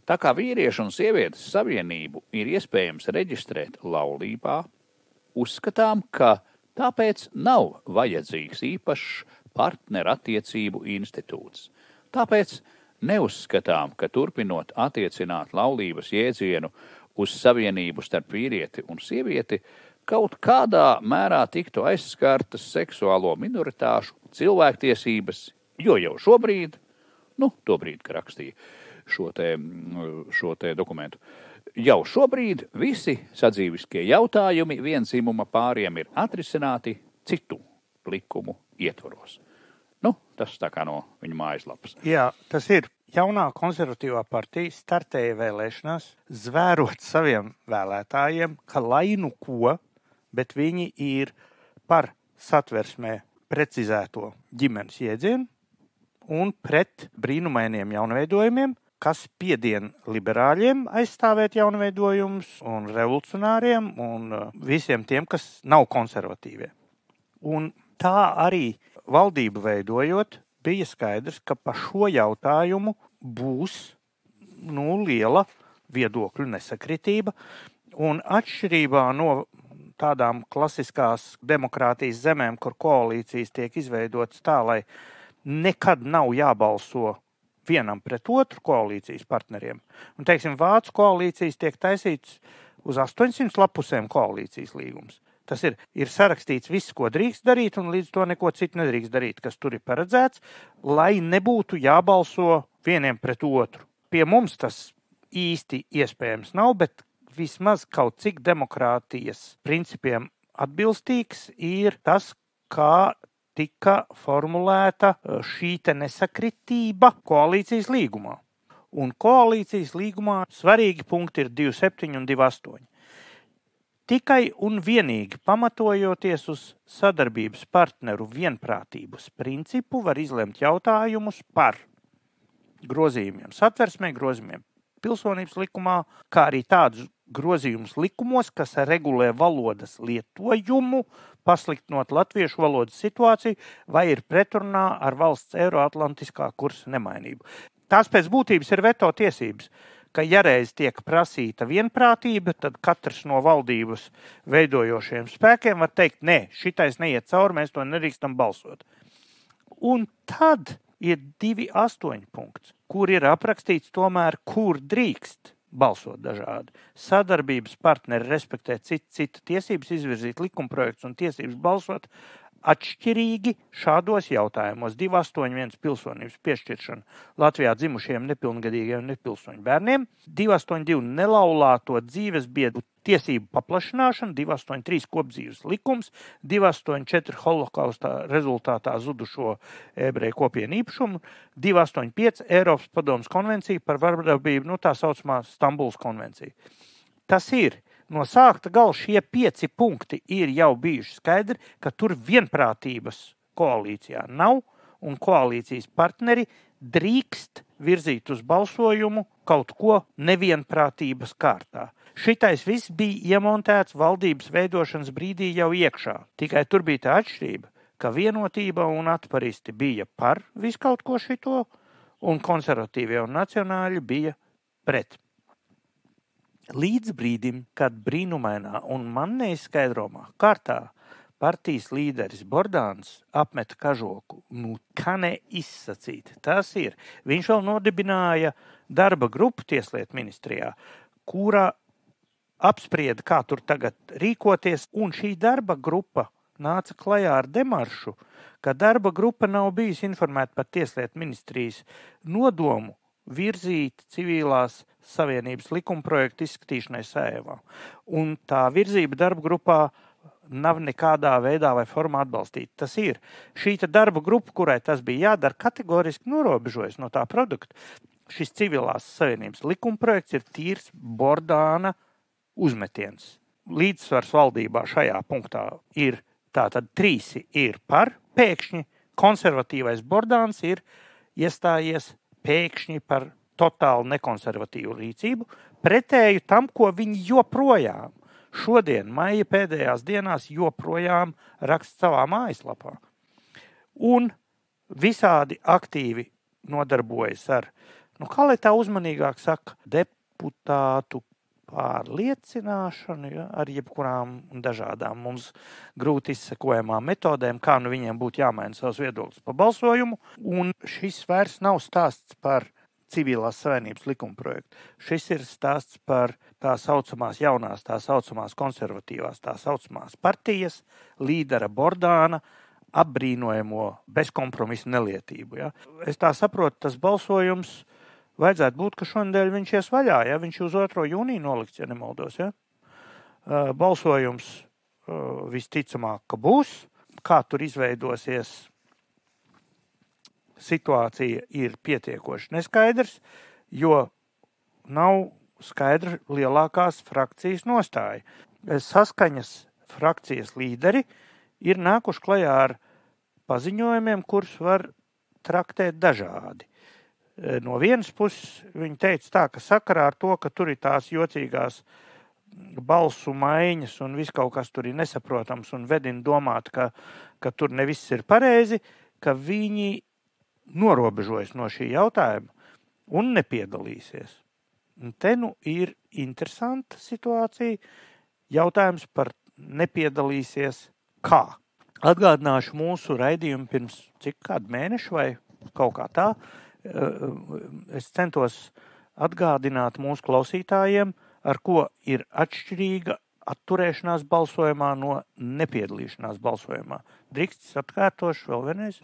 S2: Tā kā vīriešu un sievietes savienību ir iespējams reģistrēt laulībā, uzskatām, ka tāpēc nav vajadzīgs īpašs partnerattiecību institūts. Tāpēc neuzskatām, ka turpinot attiecināt laulības jēdzienu uz savienību starp vīrieti un sievieti, kaut kādā mērā tiktu aizskartas seksuālo minoritāšu cilvēktiesības, jo jau šobrīd, nu, tobrīd, kad rakstīja šo te, šo te dokumentu, jau šobrīd visi sadzīviskie jautājumi vienzimuma pāriem ir atrisināti citu likumu ietvaros. Nu, tas tā kā no viņa mājaslapas.
S3: Jā, tas ir. Jaunā konservatīvā partija startēja vēlēšanās, zvērot saviem vēlētājiem, ka lai nu ko, bet viņi ir par satversmē precizēto ģimenes jēdzienu un pret brīnumainiem jaunveidojumiem, kas piedien liberāļiem aizstāvēt jaunveidojumus un revolucionāriem un uh, visiem tiem, kas nav konservatīvie. Un tā arī valdību veidojot, bija skaidrs, ka par šo jautājumu būs nu, liela viedokļu nesakritība. Un atšķirībā no tādām klasiskās demokrātijas zemēm, kur koalīcijas tiek izveidotas tā, lai nekad nav jābalso vienam pret otru koalīcijas partneriem. Un, teiksim, Vācu koalīcijas tiek taisīts uz 800 lapusēm koalīcijas līgums. Tas ir, ir sarakstīts viss, ko drīkst darīt, un līdz to neko citu nedrīkst darīt, kas tur ir paredzēts, lai nebūtu jābalso vieniem pret otru. Pie mums tas īsti iespējams nav, bet vismaz kaut cik demokrātijas principiem atbilstīgs ir tas, kā tika formulēta uh, šī nesakritība koalīcijas līgumā. Un koalīcijas līgumā svarīgi punkti ir 2,7 un 2,8. Tikai un vienīgi pamatojoties uz sadarbības partneru vienprātības principu, var izlemt jautājumus par grozījumiem satversmē, grozījumiem pilsonības likumā, kā arī tādus grozījumus likumos, kas regulē valodas lietojumu, pasliktinot latviešu valodas situāciju vai ir pretrunā ar valsts eiroatlantiskā kursa nemainību. Tās pēc būtības ir veto tiesības ka, ja reiz tiek prasīta vienprātība, tad katrs no valdības veidojošiem spēkiem var teikt, nē, šitais neiet cauri, mēs to nedrīkstam balsot. Un tad ir divi astoņi punkts, kur ir aprakstīts tomēr, kur drīkst balsot dažādi. Sadarbības partneri respektē citu, citu tiesības, izvirzīt likumprojektus un tiesības balsot atšķirīgi šādos jautājumos. 281 pilsonības piešķiršana Latvijā dzimušiem nepilngadīgiem nepilsoņu bērniem, 282 nelaulāto dzīves biedru tiesību paplašināšana, 283 kopdzīves likums, 284 holokaustā rezultātā zudušo ebreju kopienu īpašumu, 285 Eiropas padomas konvencija par vardarbību, nu tā saucamā Stambuls konvencija. Tas ir no sākta gala šie pieci punkti ir jau bijuši skaidri, ka tur vienprātības koalīcijā nav, un koalīcijas partneri drīkst virzīt uz balsojumu kaut ko nevienprātības kārtā. Šitais viss bija iemontēts valdības veidošanas brīdī jau iekšā. Tikai tur bija tā atšķirība, ka vienotība un atparisti bija par visu kaut ko šito, un konservatīvie un nacionāļi bija pret. Līdz brīdim, kad brīnumainā un man neizskaidromā kārtā partijas līderis Bordāns apmeta kažoku, nu, kā neizsacīt. Tas ir. Viņš vēl nodibināja darba grupu Tieslietu ministrijā, kurā apsprieda, kā tur tagad rīkoties, un šī darba grupa nāca klajā ar demaršu, ka darba grupa nav bijusi informēta par Tieslietu ministrijas nodomu virzīt civilās savienības likuma projektu izskatīšanai sējumā. Un tā virzība darba grupā nav nekādā veidā vai formā atbalstīta. Tas ir šī darba grupa, kurai tas bija jādara, kategoriski norobežojas no tā produkta. Šis civilās savienības likuma projekts ir tīrs Bordāna uzmetiens. Līdzsvars valdībā šajā punktā ir tātad trīs ir par, pēkšņi konservatīvais Bordāns ir iestājies pēkšņi par totāli nekonservatīvu rīcību, pretēju tam, ko viņi joprojām šodien, maija pēdējās dienās, joprojām raksta savā mājaslapā. Un visādi aktīvi nodarbojas ar, nu, kā lai tā uzmanīgāk saka, deputātu pārliecināšanu ja, ar jebkurām dažādām mums grūti izsekojamām metodēm, kā nu viņiem būtu jāmaina savs viedoklis par balsojumu. Un šis vairs nav stāsts par civilās savienības likuma projektu. Šis ir stāsts par tā saucamās jaunās, tā saucamās konservatīvās, tā saucamās partijas līdera Bordāna apbrīnojamo bezkompromisu nelietību. Ja. Es tā saprotu, tas balsojums vajadzētu būt, ka šonadēļ viņš ies vaļā, ja viņš uz 2. jūniju nolikts, ja nemaldos. Ja. Balsojums visticamāk, ka būs. Kā tur izveidosies situācija ir pietiekoši neskaidrs, jo nav skaidra lielākās frakcijas nostāja. Saskaņas frakcijas līderi ir nākuši klajā ar paziņojumiem, kurus var traktēt dažādi. No vienas puses viņi teica tā, ka sakarā ar to, ka tur ir tās jocīgās balsu maiņas un viss kaut kas tur ir nesaprotams un vedina domāt, ka, ka tur ne viss ir pareizi, ka viņi norobežojas no šī jautājuma un nepiedalīsies. Un te nu ir interesanta situācija. Jautājums par nepiedalīsies kā. Atgādināšu mūsu raidījumu pirms cik kādu mēnešu vai kaut kā tā. Es centos atgādināt mūsu klausītājiem, ar ko ir atšķirīga atturēšanās balsojumā no nepiedalīšanās balsojumā. Drīksts atkārtošu vēl vienreiz.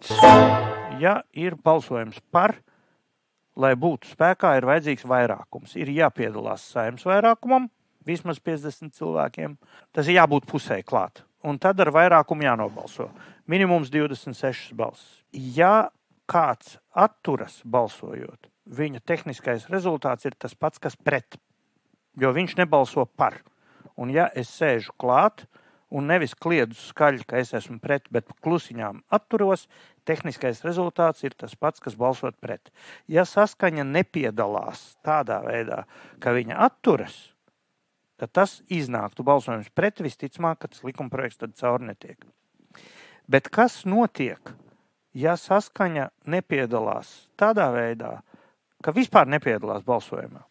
S3: Ja ir balsojums par, lai būtu spēkā, ir vajadzīgs vairākums. Ir jāpiedalās saimnes vairākumam, vismaz 50 cilvēkiem. Tas ir jābūt pusē klāt. Un tad ar vairākumu jānobalso. Minimums 26 balsis. Ja kāds atturas balsojot, viņa tehniskais rezultāts ir tas pats, kas pret. Jo viņš nebalso par. Un ja es sēžu klāt un nevis kliedzu skaļi, ka es esmu pret, bet klusiņām atturos, tehniskais rezultāts ir tas pats, kas balsot pret. Ja saskaņa nepiedalās tādā veidā, ka viņa atturas, tad tas iznāktu balsojums pret, visticamāk, ka tas likumprojekts tad cauri netiek. Bet kas notiek, ja saskaņa nepiedalās tādā veidā, ka vispār nepiedalās balsojumā?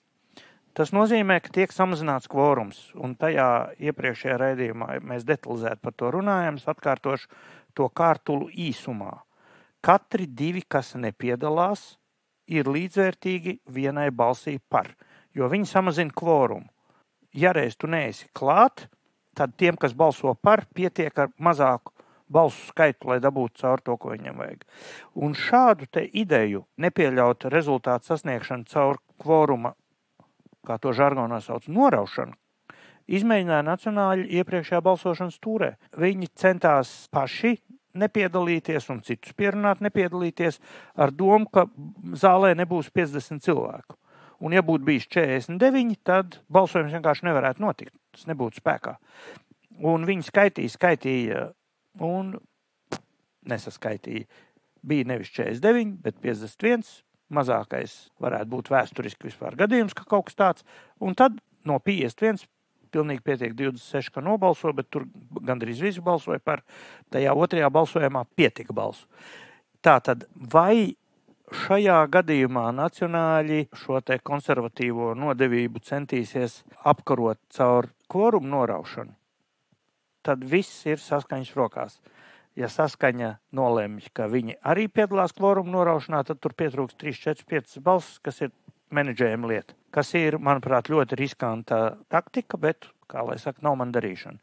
S3: Tas nozīmē, ka tiek samazināts kvorums. Un tajā iepriekšējā raidījumā mēs detalizēti par to runājam. Es atkārtošu to kārtulu īsumā. Katri divi, kas nepiedalās, ir līdzvērtīgi vienai balsī par, jo viņi samazina kvorumu. Ja reiz tu neesi klāt, tad tiem, kas balso par, pietiek ar mazāku balsu skaitu, lai dabūtu caur to, ko viņam vajag. Un šādu ideju nepieļaut rezultātu sasniegšanu caur kvoruma kā to žargonā sauc, noraušanu, izmēģināja nacionāļi iepriekšējā balsošanas tūrē. Viņi centās paši nepiedalīties un citus pierunāt nepiedalīties ar domu, ka zālē nebūs 50 cilvēku. Un, ja būtu bijis 49, tad balsojums vienkārši nevarētu notikt. Tas nebūtu spēkā. Un viņi skaitīja, skaitīja un nesaskaitīja. Bija nevis 49, bet 51 mazākais varētu būt vēsturiski vispār gadījums, ka kaut kas tāds. Un tad no 51 pilnīgi pietiek 26, ka nobalso, bet tur gandrīz visi balsoja par. Tajā otrajā balsojumā pietika balsu. Tā tad vai šajā gadījumā nacionāļi šo konservatīvo nodevību centīsies apkarot caur kvorumu noraušanu? Tad viss ir saskaņas rokās ja saskaņa nolemj, ka viņi arī piedalās kvoruma noraušanā, tad tur pietrūks 3, 4, 5 balsis, kas ir menedžējuma lieta. Kas ir, manuprāt, ļoti riskanta taktika, bet, kā lai saka, nav man darīšana.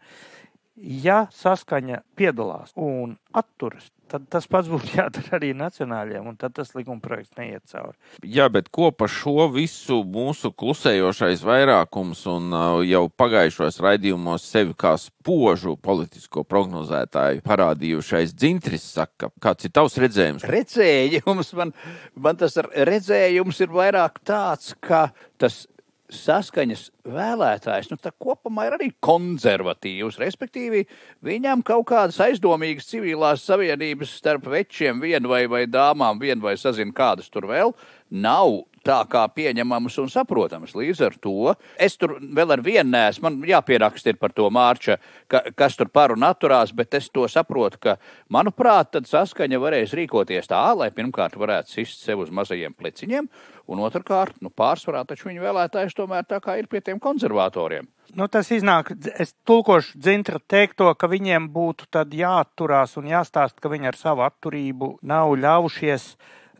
S3: Ja saskaņa piedalās un atturas, tad tas pats būtu jādara arī nacionāļiem, un tad tas likuma projekts neiet cauri.
S4: Jā, bet ko par šo visu mūsu klusējošais vairākums un uh, jau pagājušos raidījumos sevi kā spožu politisko prognozētāju parādījušais dzintris saka, kāds ir tavs redzējums?
S2: Redzējums, man, man tas redzējums ir vairāk tāds, ka tas saskaņas vēlētājs nu, kopumā ir arī konservatīvs. Respektīvi, viņam kaut kādas aizdomīgas civilās savienības starp večiem, vienu vai, vai dāmām, vienu vai sazinu, kādas tur vēl nav tā kā pieņemamas un saprotamas. Līdz ar to es tur vēl ar vienu nēs, man jāpieraksta par to mārča, ka, kas tur par un atturās, bet es to saprotu, ka, manuprāt, tad saskaņa varēs rīkoties tā, lai pirmkārt varētu sist sev uz mazajiem pleciņiem, un otrkārt, nu pārsvarā taču viņu vēlētājs tomēr tā kā ir pie tiem konservatoriem.
S3: Nu, tas iznāk, es tulkošu dzintra teikto, ka viņiem būtu tad jāatturās un jāstāst, ka viņi ar savu atturību nav ļaušies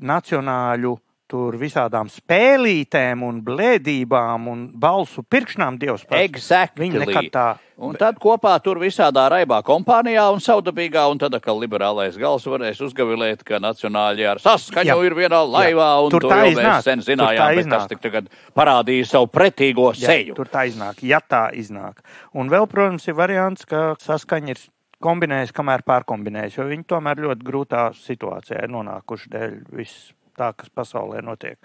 S3: nacionāļu tur visādām spēlītēm un blēdībām un balsu pirkšanām dievs pats.
S2: Exactly.
S3: Viņi nekad tā.
S2: Un tad kopā tur visādā raibā kompānijā un saudabīgā, un tad atkal liberālais gals varēs uzgavilēt, ka nacionāļi ar saskaņu jā. ir vienā laivā, jā. un tur to jau iznāk. mēs sen zinājām, bet tas tik tagad parādīja savu pretīgo jā, seju.
S3: Tur tā iznāk, ja tā iznāk. Un vēl, protams, ir variants, ka saskaņa ir kombinējis, kamēr pārkombinējis, jo viņi tomēr ļoti grūtā situācijā ir nonākuši dēļ viss tā, kas pasaulē notiek.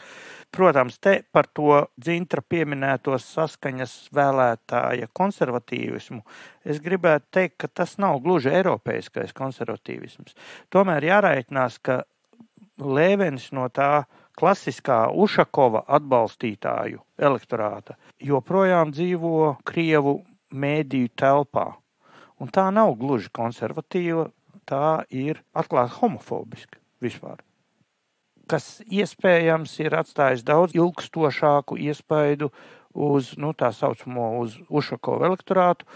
S3: Protams, te par to dzintra pieminētos saskaņas vēlētāja konservatīvismu es gribētu teikt, ka tas nav gluži eiropeiskais konservatīvisms. Tomēr jārēķinās, ka Lēvenis no tā klasiskā Ušakova atbalstītāju elektorāta joprojām dzīvo Krievu mēdīju telpā. Un tā nav gluži konservatīva, tā ir atklāti homofobiska vispār kas iespējams ir atstājis daudz ilgstošāku iespaidu uz nu, tā saucamo uz Ušakovu elektorātu,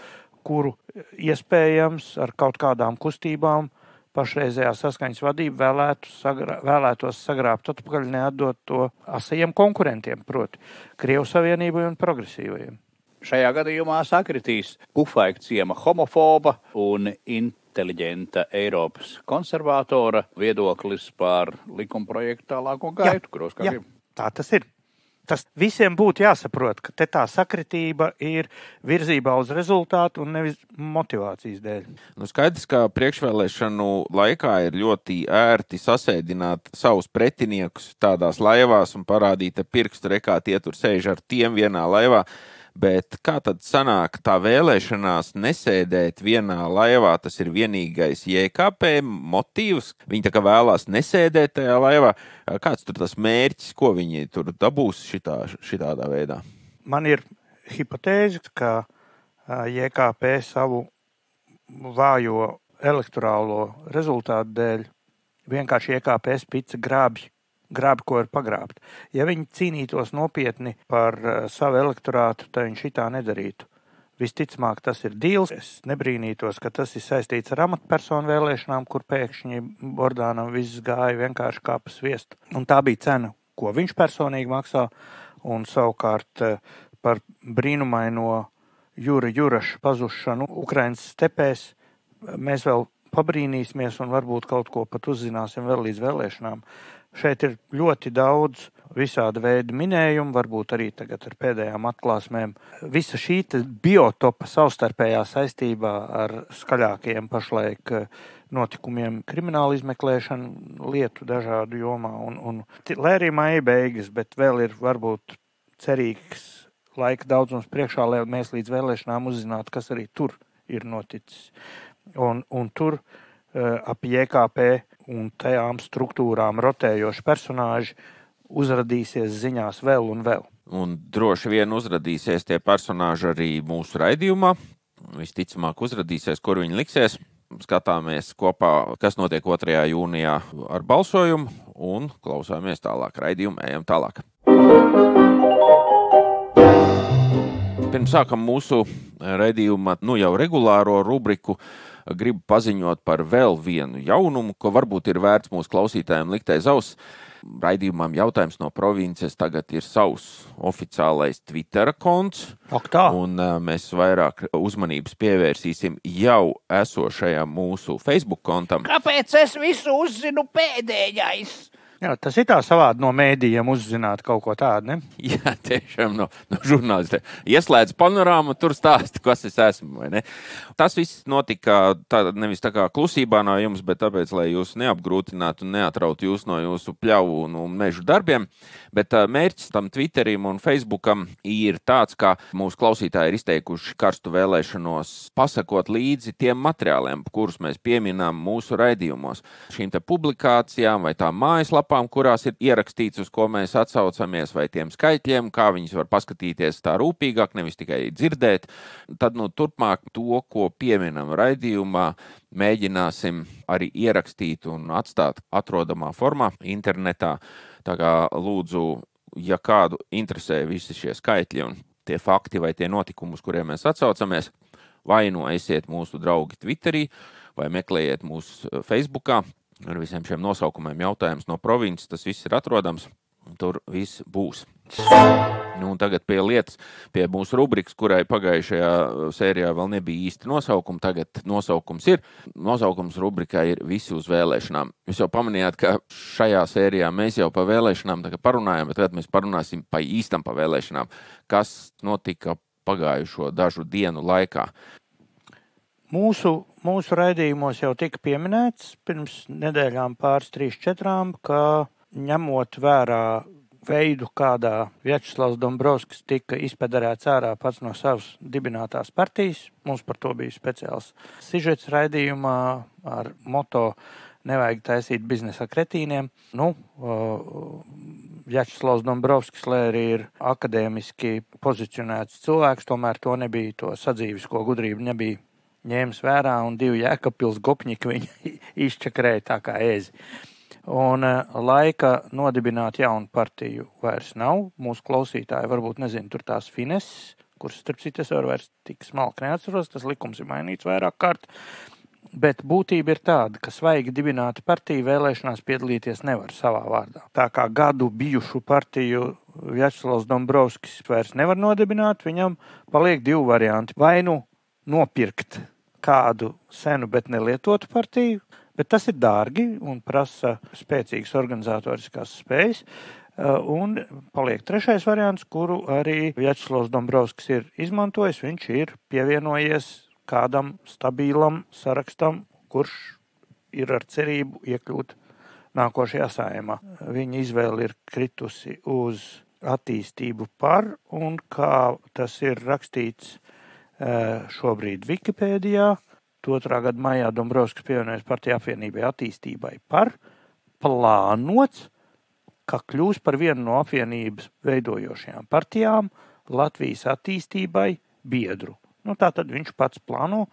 S3: kuru iespējams ar kaut kādām kustībām pašreizējā saskaņas vadība vēlētu sagrā, vēlētos sagrābt atpakaļ, neatdot to asajiem konkurentiem, proti, Krievu Savienībai un progresīvajiem.
S2: Šajā gadījumā sakritīs Kufaika ciema homofoba un intelektuāla inteliģenta Eiropas konservatora viedoklis par likumprojektu tālāko gaitu, kuros kā grib.
S3: Tā tas ir. Tas visiem būtu jāsaprot, ka tā sakritība ir virzībā uz rezultātu un nevis motivācijas dēļ.
S4: Nu, skaidrs, ka priekšvēlēšanu laikā ir ļoti ērti sasēdināt savus pretiniekus tādās laivās un parādīt pirkstu rekā tie tur sēž ar tiem vienā laivā. Bet kā tad sanāk tā vēlēšanās nesēdēt vienā laivā? Tas ir vienīgais JKP motīvs. Viņi tā kā vēlās nesēdēt tajā laivā. Kāds tur tas mērķis, ko viņi tur dabūs šitā, šitādā veidā?
S3: Man ir hipotēze, ka JKP savu vājo elektorālo rezultātu dēļ vienkārši JKP spica grābj grābi, ko var pagrābt. Ja viņi cīnītos nopietni par uh, savu elektorātu, tad viņi šitā nedarītu. Visticamāk, tas ir dīls. Es nebrīnītos, ka tas ir saistīts ar amatpersonu vēlēšanām, kur pēkšņi Bordānam viss gāja vienkārši kā pa sviestu. Un tā bija cena, ko viņš personīgi maksā. Un savukārt uh, par brīnumaino Jūra Juraša pazušanu Ukraiņas stepēs mēs vēl pabrīnīsimies un varbūt kaut ko pat uzzināsim vēl līdz vēlēšanām. Šeit ir ļoti daudz visāda veida minējumu, varbūt arī tagad ar pēdējām atklāsmēm. Visa šī biotopa savstarpējā saistībā ar skaļākajiem pašlaik eh, notikumiem, krimināla izmeklēšanu, lietu dažādu jomā. Un, un, lai arī maija beigas, bet vēl ir varbūt cerīgs laika daudzums priekšā, lai mēs līdz vēlēšanām uzzinātu, kas arī tur ir noticis. Un, un tur uh, ap JKP un tajām struktūrām rotējoši personāži uzrādīsies ziņās vēl un vēl.
S4: Un droši vien uzrādīsies tie personāļi arī mūsu raidījumā. Visticamāk, uzrādīsies, kur viņi liksies. Skatāmies kopā, kas notiek 2. jūnijā ar balsojumu, un klausāmies tālāk. Raidījumu ejam tālāk. Pirms sākam mūsu raidījuma, nu jau regulāro rubriku, gribu paziņot par vēl vienu jaunumu, ko varbūt ir vērts mūsu klausītājiem likt aiz auss. raidījumam jautājums no provinces tagad ir savs oficiālais Twitter konts.
S3: Ak, tā.
S4: Un uh, mēs vairāk uzmanības pievērsīsim jau esošajam mūsu Facebook kontam.
S2: Kāpēc es visu uzzinu pēdējais?
S3: Jā, tas ir tā savādi no mēdījiem uzzināt kaut ko tādu. Ne?
S4: Jā, tiešām no, no žurnālistiem. Ieslēdz panorāmu, tur stāsta, kas es esmu. Tas viss notika tā, nevis tā kā klusībā no jums, bet tāpēc, lai jūs neapgrūtinātu un neatrautu jūs no jūsu pļauju un mežu darbiem. Bet mērķis tam Twitterim un Facebookam ir tāds, ka mūsu klausītāji ir izteikuši karstu vēlēšanos pasakot līdzi tiem materiāliem, kurus mēs pieminām mūsu raidījumos. Šīm publikācijām vai tām mājaslapām lapām, kurās ir ierakstīts, uz ko mēs atsaucamies, vai tiem skaitļiem, kā viņus var paskatīties tā rūpīgāk, nevis tikai dzirdēt. Tad nu, turpmāk to, ko pieminam raidījumā, mēģināsim arī ierakstīt un atstāt atrodamā formā internetā. Tā kā lūdzu, ja kādu interesē visi šie skaitļi un tie fakti vai tie notikumi, uz kuriem mēs atsaucamies, vai nu esiet mūsu draugi Twitterī, vai meklējiet mūsu Facebookā, ar visiem šiem nosaukumiem jautājums no provinces. Tas viss ir atrodams. Tur viss būs. Nu, tagad pie lietas, pie mūsu rubrikas, kurai pagājušajā sērijā vēl nebija īsti nosaukuma. Tagad nosaukums ir. Nosaukums rubrikai ir visi uz vēlēšanām. Jūs jau pamanījāt, ka šajā sērijā mēs jau par vēlēšanām parunājam, bet tagad mēs parunāsim pa īstam par vēlēšanām, kas notika pagājušo dažu dienu laikā.
S3: Mūsu, mūsu raidījumos jau tika pieminēts pirms nedēļām, pāris, trīs, četrām, ka ņemot vērā veidu, kādā Vjačeslavs Dombrovskis tika izpēdarēts ārā pats no savas dibinātās partijas. Mums par to bija speciāls sižets raidījumā ar moto nevajag taisīt biznesa kretīniem. Nu, Vjačeslavs Dombrovskis, lai arī ir akadēmiski pozicionēts cilvēks, tomēr to nebija, to sadzīvisko gudrību nebija ņēmis vērā, un divi jēkapils gopņiki viņa izčakrēja tā kā ēzi. Un uh, laika nodibināt jaunu partiju vairs nav. Mūsu klausītāji varbūt nezina tur tās fineses, kuras, starp citu, es varu vairs tik smalki neatceros, tas likums ir mainīts vairāk kārt. Bet būtība ir tāda, ka svaigi dibināta partija vēlēšanās piedalīties nevar savā vārdā. Tā kā gadu bijušu partiju Vjačeslavs Dombrovskis vairs nevar nodibināt, viņam paliek divi varianti. Vai nu nopirkt kādu senu, bet nelietotu partiju, bet tas ir dārgi un prasa spēcīgas organizatoriskās spējas. Uh, un paliek trešais variants, kuru arī Vjačeslavs Dombrovskis ir izmantojis. Viņš ir pievienojies kādam stabilam sarakstam, kurš ir ar cerību iekļūt nākošajā sājumā. Viņa izvēle ir kritusi uz attīstību par, un kā tas ir rakstīts šobrīd Wikipēdijā. 2. gada maijā Dombrovskis pievienojas partija apvienībai attīstībai par plānots, ka kļūs par vienu no apvienības veidojošajām partijām Latvijas attīstībai biedru. Nu, tā tad viņš pats plāno,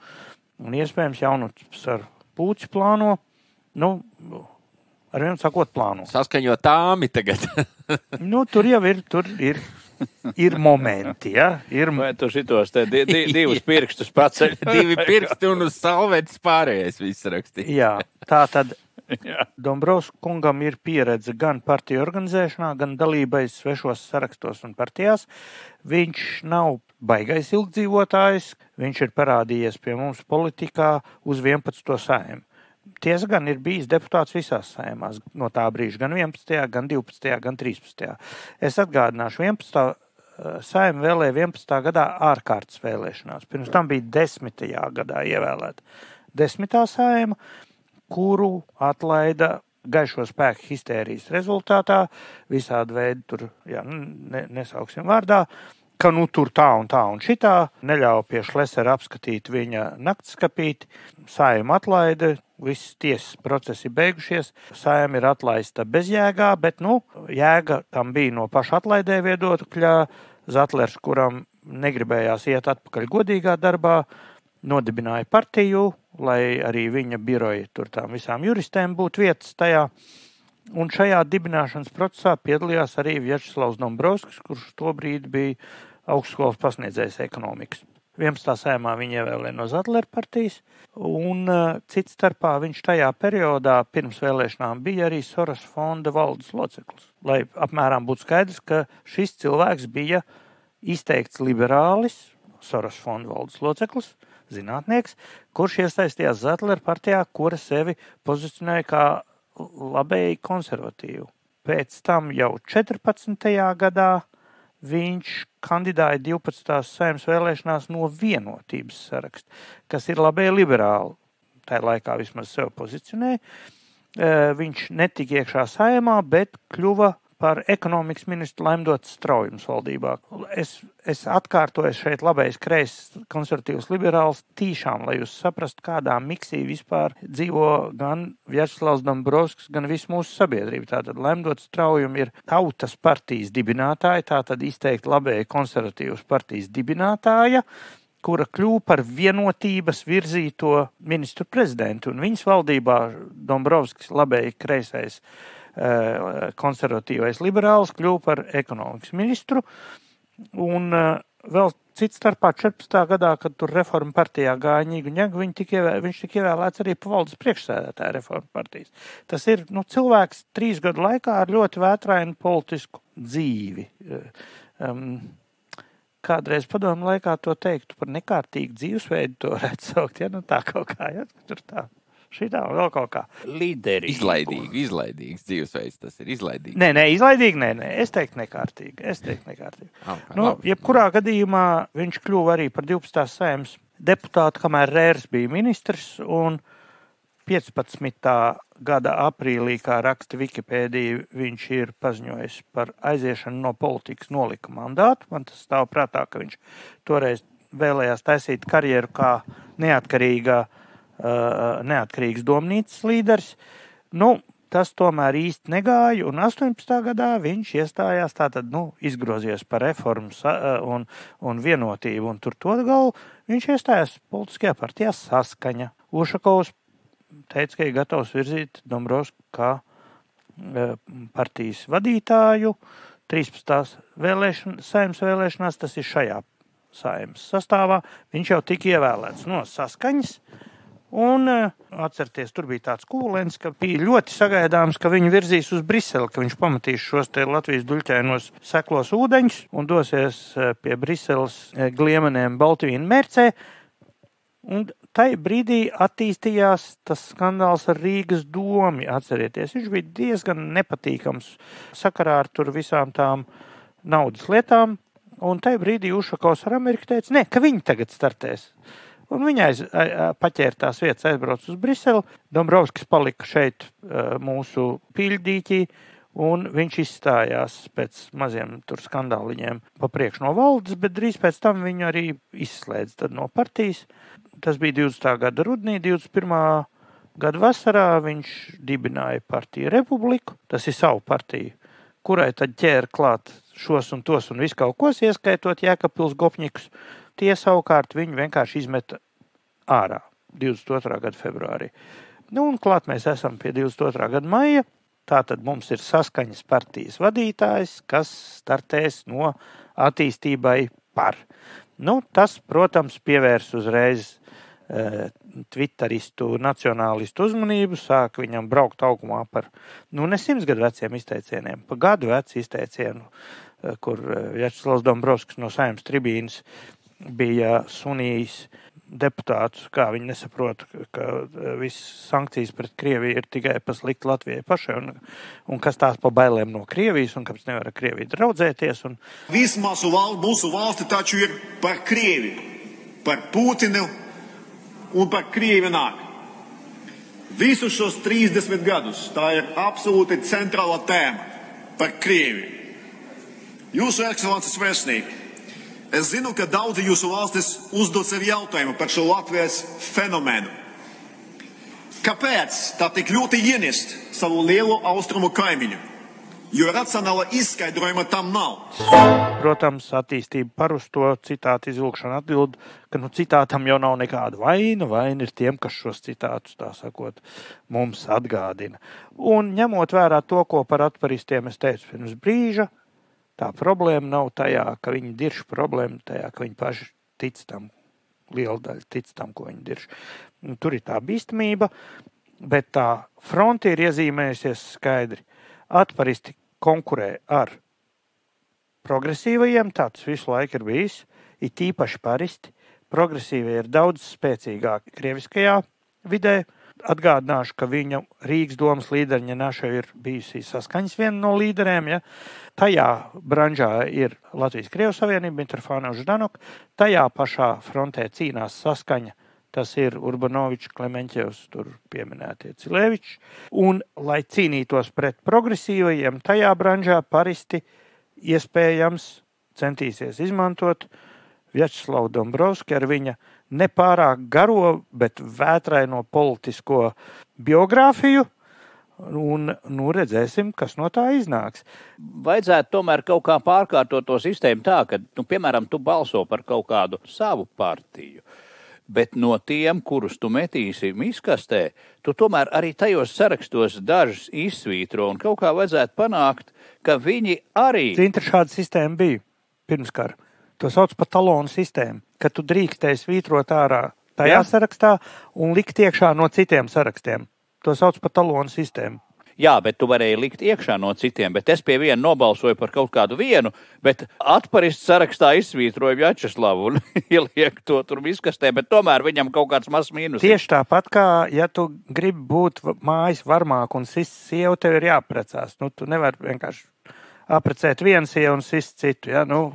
S3: un iespējams jaunups ar pūci plāno, nu, ar vienu sakot plāno.
S4: Saskaņot tāmi tagad.
S3: nu, tur jau ir, tur ir ir momenti, ja? Ir...
S2: Vai tu šitos te di di divus pirkstus paceļ?
S4: Divi pirksti un uz salvetes pārējais viss rakstīt.
S3: Jā, tā tad Dombrovs kungam ir pieredze gan partiju organizēšanā, gan dalībai svešos sarakstos un partijās. Viņš nav baigais ilgdzīvotājs, viņš ir parādījies pie mums politikā uz 11. sējumu. Tiesa gan ir bijis deputāts visās saimās, no tā brīža, gan 11., gan 12., gan 13. Es atgādināšu, 11. Eh, saima vēlēja 11. gadā ārkārtas vēlēšanās. Pirms tam bija 10. gadā ievēlēta 10. saima, kuru atlaida gaišo spēku histērijas rezultātā, visādi veidi tur, jā, ne, nesauksim vārdā, ka nu tur tā un tā un šitā, neļauj pie šlesera apskatīt viņa naktskapīti, saima atlaide, Viss tiesas procesi beigušies, saima ir atlaista bezjēgā, bet nu, jēga tam bija no paša atlaidē viedokļa. Zatlers, kuram negribējās iet atpakaļ godīgā darbā, nodibināja partiju, lai arī viņa biroja tur tām visām juristēm būtu vietas tajā. Un šajā dibināšanas procesā piedalījās arī Vjačeslavs Dombrovskis, kurš tobrīd bija augstskolas pasniedzējs ekonomikas. 11. sēmā viņu ievēlēja no Zadlera partijas, un cits starpā viņš tajā periodā pirms vēlēšanām bija arī Soros fonda valdes loceklis. Lai apmēram būtu skaidrs, ka šis cilvēks bija izteikts liberālis, Soros fonda valdes loceklis, zinātnieks, kurš iesaistījās Zadlera partijā, kura sevi pozicionēja kā labēji konservatīvu. Pēc tam jau 14. gadā viņš kandidēja 12. saimnes vēlēšanās no vienotības saraksta, kas ir labēji liberāli. Tā laikā vismaz sev pozicionēja. Viņš netika iekšā saimā, bet kļuva par ekonomikas ministru Laimdots Straujums valdībā. Es, es atkārtoju šeit labais kreis konservatīvs liberāls tīšām, lai jūs saprastu, kādā miksī vispār dzīvo gan Vjačslavs Dombrovskis, gan viss mūsu sabiedrība. Tātad Laimdots Straujums ir tautas partijas dibinātāja, tātad izteikti labēji konservatīvas partijas dibinātāja, kura kļuva par vienotības virzīto ministru prezidentu. Un viņas valdībā Dombrovskis labēji kreisais konservatīvais liberāls kļuva par ekonomikas ministru. Un eh, vēl cits starpā 14. gadā, kad tur reforma partijā gāja Ņīgu Ņegu, viņš tika, ievēlēts arī pa valdes priekšsēdētāja reforma partijas. Tas ir nu, cilvēks trīs gadu laikā ar ļoti vētrainu politisku dzīvi. Um, kādreiz padomu laikā to teiktu par nekārtīgu dzīvesveidu, to varētu saukt, ja nu tā kaut kā, ja tur tā šitā vēl kaut kā.
S2: Līderīgi.
S4: Izlaidīgi, izlaidīgs dzīvesveids. Tas ir izlaidīgi.
S3: Nē, nē, izlaidīgi, nē, nē. Es teiktu nekārtīgi. Es teiktu nekārtīgi.
S4: Okay,
S3: nu,
S4: labi.
S3: jebkurā gadījumā viņš kļuva arī par 12. sēmas deputātu, kamēr Rērs bija ministrs. Un 15. gada aprīlī, kā raksta Wikipēdija, viņš ir paziņojis par aiziešanu no politikas nolika mandātu. Man tas stāv prātā, ka viņš toreiz vēlējās taisīt karjeru kā neatkarīgā Uh, neatkarīgs domnīcas līderis. Nu, tas tomēr īsti negāja, un 18. gadā viņš iestājās, tātad, nu, izgrozies par reformu uh, un, un vienotību, un tur to galu viņš iestājās politiskajā partijā saskaņa. Ušakovs teica, ka ir gatavs virzīt Dombrovsku kā uh, partijas vadītāju. 13. Vēlēšana, saimnes vēlēšanās, tas ir šajā saimnes sastāvā, viņš jau tika ievēlēts no saskaņas. Un eh, atcerieties, tur bija tāds kūlens, ka bija ļoti sagaidāms, ka viņi virzīs uz Briseli, ka viņš pamatīs šos te Latvijas duļķainos seklos ūdeņus un dosies eh, pie Briseles eh, gliemenēm Baltvīnu mērcē. Un tajā brīdī attīstījās tas skandāls ar Rīgas domu. Atcerieties, viņš bija diezgan nepatīkams sakarā ar tur visām tām naudas lietām. Un tajā brīdī Ušakovs ar Ameriku teica, ne, ka viņi tagad startēs. Un viņa aiz, paķēra tās vietas, aizbrauca uz Briseli. Dombrovskis palika šeit mūsu pīļdīķī, un viņš izstājās pēc maziem skandāliņiem pa priekšu no valdes, bet drīz pēc tam viņu arī izslēdz no partijas. Tas bija 20. gada rudnī, 21. gada vasarā viņš dibināja partiju Republiku, tas ir savu partiju, kurai tad ķēra klāt šos un tos un visu kaut kos, ieskaitot Jēkabpils Gopņikus. Tie savukārt viņu vienkārši izmeta ārā 22. gada februārī. Nu, un klāt mēs esam pie 22. gada maija. Tātad mums ir saskaņas partijas vadītājs, kas startēs no attīstībai par. Nu, tas, protams, pievērs uzreiz e, twitteristu, nacionālistu uzmanību, sāk viņam braukt augumā par, nu, ne simts gadu veciem izteicieniem, pa gadu vecu izteicienu, e, kur Vjačslavs Dombrovskis no saimnes tribīnas bija sunījis deputātus, kā viņi nesaprot, ka visas sankcijas pret Krieviju ir tikai pa sliktu Latvijai pašai, un, un kas tās pa bailēm no Krievijas, un kāpēc nevar ar Krieviju draudzēties. Un...
S5: Viss mūsu, val, mūsu valsti taču ir par Krieviju, par Putinu un par Krievi nāk. Visus šos 30 gadus tā ir absolūti centrāla tēma par Krieviju. Jūsu ekscelences vēstnieki, Es zinu, ka daudzi jūsu valstis uzdod sev jautājumu par šo Latvijas fenomenu. Kāpēc tā tik ļoti ienest savu lielo austrumu kaimiņu? Jo racionāla izskaidrojuma tam nav.
S3: Protams, attīstība par uz to citātu izvilkšanu atbild, ka nu, citātam jau nav nekāda vaina. Vaina ir tiem, kas šos citātus, tā sakot, mums atgādina. Un ņemot vērā to, ko par atparistiem es teicu pirms brīža, Tā problēma nav tajā, ka viņi dirž problēma tajā, ka viņi paši tic tam, liela daļa tic tam, ko viņi dirž. Tur ir tā bīstamība, bet tā fronte ir iezīmējusies skaidri. Atparisti konkurē ar progresīvajiem, tāds visu laiku ir bijis, it īpaši paristi. Progresīvie ir daudz spēcīgāki krieviskajā vidē. Atgādināšu, ka viņa Rīgas domas līderņa Naša ir bijusi saskaņas viena no līderiem. Ja? Tajā branžā ir Latvijas Krievijas Savienība, Mitrofāna Ždanok. Tajā pašā frontē cīnās saskaņa. Tas ir Urbanovičs, Klemenķevs, tur pieminētie Cilēvičs. Un, lai cīnītos pret progresīvajiem, tajā branžā paristi iespējams centīsies izmantot Vjačeslavu Dombrovski ar viņa nepārāk garo, bet vētraino politisko biogrāfiju. Un, nu, redzēsim, kas no tā iznāks.
S2: Vajadzētu tomēr kaut kā pārkārtot to sistēmu tā, ka, nu, piemēram, tu balso par kaut kādu savu partiju. Bet no tiem, kurus tu metīsi miskastē, tu tomēr arī tajos sarakstos dažus izsvītro un kaut kā vajadzētu panākt, ka viņi arī.
S3: Zintra šāda sistēma bija pirms kara. To sauc par talonu sistēmu, ka tu drīkstēji svītrot ārā tajā Jā. sarakstā un likt iekšā no citiem sarakstiem. To sauc par talonu sistēmu.
S2: Jā, bet tu varēji likt iekšā no citiem, bet es pie viena nobalsoju par kaut kādu vienu, bet atparists sarakstā izsvītroju Vjačeslavu un ieliek to tur viskastē, bet tomēr viņam kaut kāds mazs mīnus.
S3: Tieši tāpat kā, ja tu gribi būt mājas varmāk un sist sievu, tev ir jāprecās. Nu, tu nevari vienkārši aprecēt vienu sievu un sist citu. Ja? Nu,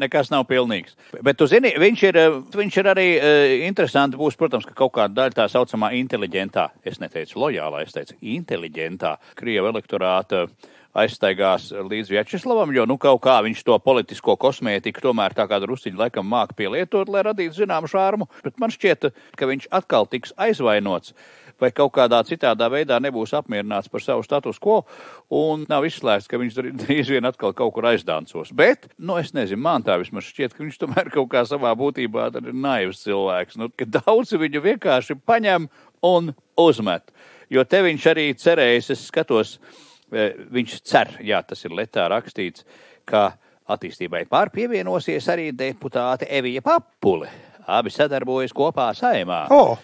S2: Nekas nav pilnīgs. Bet, zini, viņš ir, eh, viņš ir arī uh, interesanti. Būs, protams, ka kaut kāda daļa tā saucamā inteliģentā, es neteicu lojālā, es teicu inteliģentā, Krieva elektorāta aizstaigās līdz Vjačeslavam, jo, nu, kaut kā viņš to politisko kosmētiku tomēr tā kā rusiņi laikam māk pielietot, lai radītu zināmu šārmu, bet man šķiet, ka viņš atkal tiks aizvainots vai kaut kādā citādā veidā nebūs apmierināts par savu status quo, un nav izslēgts, ka viņš drīz vien atkal kaut kur aizdāncos. Bet, nu, es nezinu, man tā vismaz šķiet, ka viņš tomēr kaut kā savā būtībā ir naivs cilvēks, nu, daudzi viņu vienkārši paņem un uzmet. Jo te viņš arī cerējis, es skatos, viņš cer, jā, tas ir letā rakstīts, ka attīstībai pārpievienosies arī deputāte Evija Papule. Abi sadarbojas kopā saimā.
S3: Oh.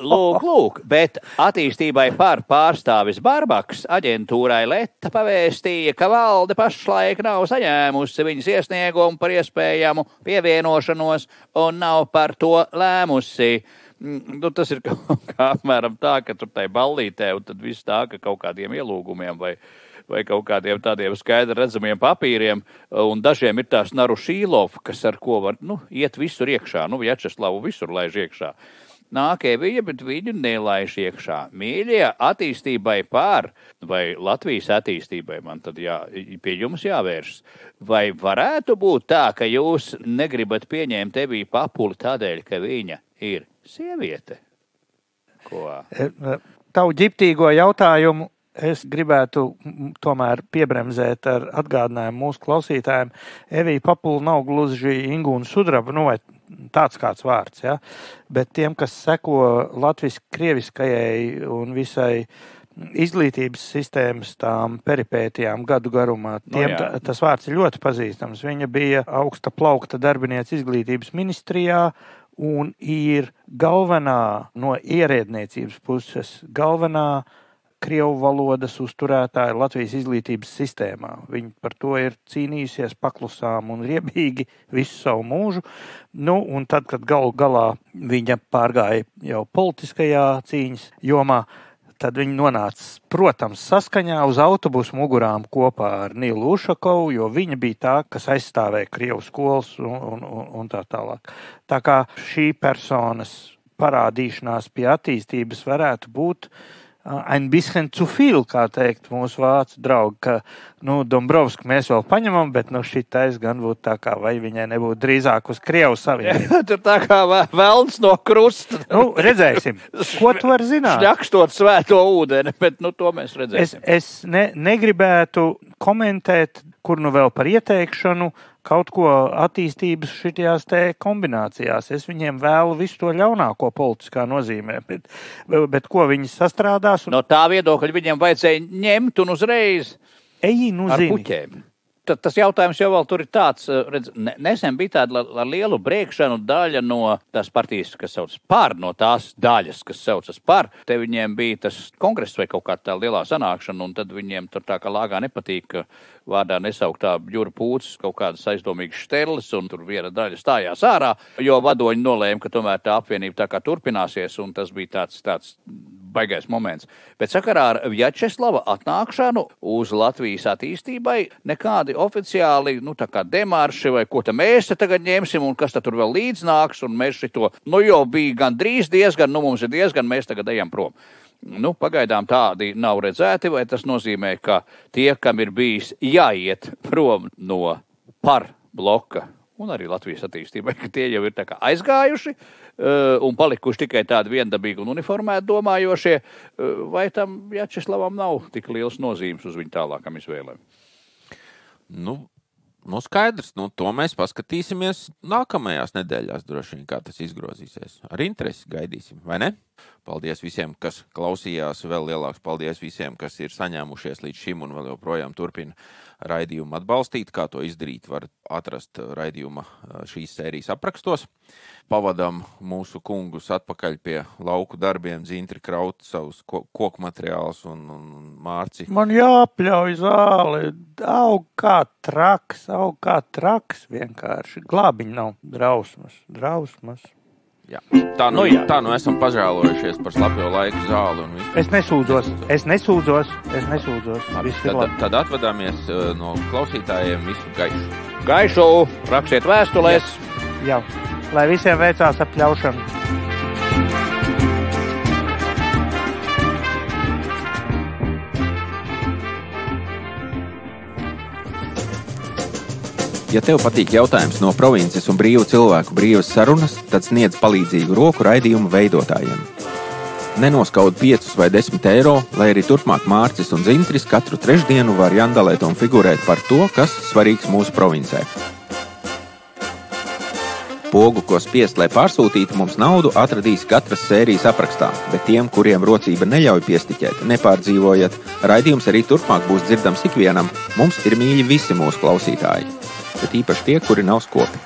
S2: lūk, lūk, bet attīstībai par pārstāvis Barbaks aģentūrai Leta pavēstīja, ka valde pašlaik nav saņēmusi viņas iesniegumu par iespējamu pievienošanos un nav par to lēmusi. Mm, nu, tas ir kaut kā apmēram tā, ka tur tai ballītē un tad viss tā, ka kaut kādiem ielūgumiem vai vai kaut kādiem tādiem skaidri redzamiem papīriem, un dažiem ir tās naru šīlov, kas ar ko var, nu, iet visur iekšā, nu, Vjačeslavu visur laiž iekšā. Nāk Evija, bet viņu nelaiž iekšā. Mīļie, attīstībai pār, vai Latvijas attīstībai man tad jā, pie jums jāvēršas. Vai varētu būt tā, ka jūs negribat pieņemt Eviju papuli tādēļ, ka viņa ir sieviete? Ko?
S3: E, e, tavu ģiptīgo jautājumu Es gribētu tomēr piebremzēt ar atgādinājumu mūsu klausītājiem. Evija Papula nav gluži Ingūna Sudraba, nu vai tāds kāds vārds, ja? bet tiem, kas seko Latvijas krieviskajai un visai izglītības sistēmas tām peripētijām gadu garumā. Tiem no, tas vārds ir ļoti pazīstams. Viņa bija augsta plaukta darbiniece izglītības ministrijā un ir galvenā no ierēdniecības puses, galvenā Krievu valodas uzturētāji Latvijas izglītības sistēmā. Viņi par to ir cīnījusies paklusām un riebīgi visu savu mūžu. Nu, un tad, kad galu galā viņa pārgāja jau politiskajā cīņas jomā, tad viņi nonāca, protams, saskaņā uz autobusu mugurām kopā ar Nīlu Ušakovu, jo viņa bija tā, kas aizstāvēja Krievu skolas un, un, un, tā tālāk. Tā kā šī personas parādīšanās pie attīstības varētu būt uh, ein bisschen zu viel, kā teikt mūsu vācu draugi, ka, nu, Dombrovsku mēs vēl paņemam, bet, nu, šitais gan būtu tā kā, vai viņai nebūtu drīzāk uz Krievu savienību.
S2: Tur tā kā velns no krusta.
S3: nu, redzēsim. Ko tu vari zināt?
S2: Šļakstot svēto ūdeni, bet, nu, to mēs redzēsim.
S3: Es, es ne, negribētu komentēt, kur nu vēl par ieteikšanu, uh, kaut ko attīstības šajās kombinācijās. Es viņiem vēlu visu to ļaunāko politiskā nozīmē, bet, bet ko viņi sastrādās?
S2: Un... No tā viedokļa viņiem vajadzēja ņemt un uzreiz
S3: Eji, nu,
S2: ar
S3: zini,
S2: puķēm. Tad tas jautājums jau vēl tur ir tāds, eh, redz, ne, nesen bija tāda ar lielu brēkšanu daļa no tās partijas, kas saucas par, no tās daļas, kas saucas par. Te viņiem bija tas kongress vai kaut kā tā lielā sanākšana, un tad viņiem tur tā kā lāgā nepatīk, vārdā nesauktā jūra pūcis kaut kādas aizdomīgas šterles, un tur viena daļa stājās ārā, jo vadoņi nolēma, ka tomēr tā apvienība tā kā turpināsies, un tas bija tāds, tāds baigais moments. Bet sakarā ar Vjačeslava atnākšanu uz Latvijas attīstībai nekādi oficiāli, nu, demarši vai ko tam mēs te tagad ņemsim un kas tur vēl līdznāks, mēs šito, nu, jau bija gan drīz diezgan, nu, mums ir diezgan, mēs tagad ejam prom. Nu, pagaidām tādi nav redzēti, vai tas nozīmē, ka tie, kam ir bijis jāiet prom no par bloka un arī Latvijas attīstībai, ka tie jau ir aizgājuši uh, un palikuši tikai tādi viendabīgi un uniformēti domājošie, uh, vai tam Jačeslavam nav tik liels nozīmes uz viņu tālākam izvēlēm?
S4: Nu, Nu, skaidrs, nu, to mēs paskatīsimies nākamajās nedēļās, droši vien, kā tas izgrozīsies. Ar interesi gaidīsim, vai ne? Paldies visiem, kas klausījās. Vēl lielāks paldies visiem, kas ir saņēmušies līdz šim un vēl joprojām turpina raidījumu atbalstīt. Kā to izdarīt, var atrast raidījuma šīs sērijas aprakstos. Pavadām mūsu kungus atpakaļ pie lauku darbiem, dzintri kraut savus koku materiālus un, un mārci.
S3: Man jāpļauj zāle, aug kā traks, aug kā traks vienkārši. Glābiņi nav drausmas, drausmas.
S4: Jā. Tā nu, nu, jā. tā nu esam pažēlojušies par slapjo laiku zāli.
S3: Es nesūdzos, es nesūdzos, es nesūdzos.
S4: Tad, tad atvadāmies uh, no klausītājiem visu gaišu.
S2: Gaišu, rakstiet vēstulēs.
S3: Jā, lai visiem veicās apļaušana.
S1: Ja tev patīk jautājums no provinces un brīvu cilvēku brīvas sarunas, tad sniedz palīdzīgu roku raidījumu veidotājiem. Nenoskaud 5 vai 10 eiro, lai arī turpmāk Mārcis un Zintris katru trešdienu var jandalēt un figurēt par to, kas svarīgs mūsu provincē. Pogu, ko spiest, lai pārsūtītu mums naudu, atradīs katras sērijas aprakstā, bet tiem, kuriem rocība neļauj piestiķēt, nepārdzīvojat, raidījums arī turpmāk būs dzirdams ikvienam. Mums ir mīļi visi mūsu klausītāji bet īpaši tie, kuri nav skopi.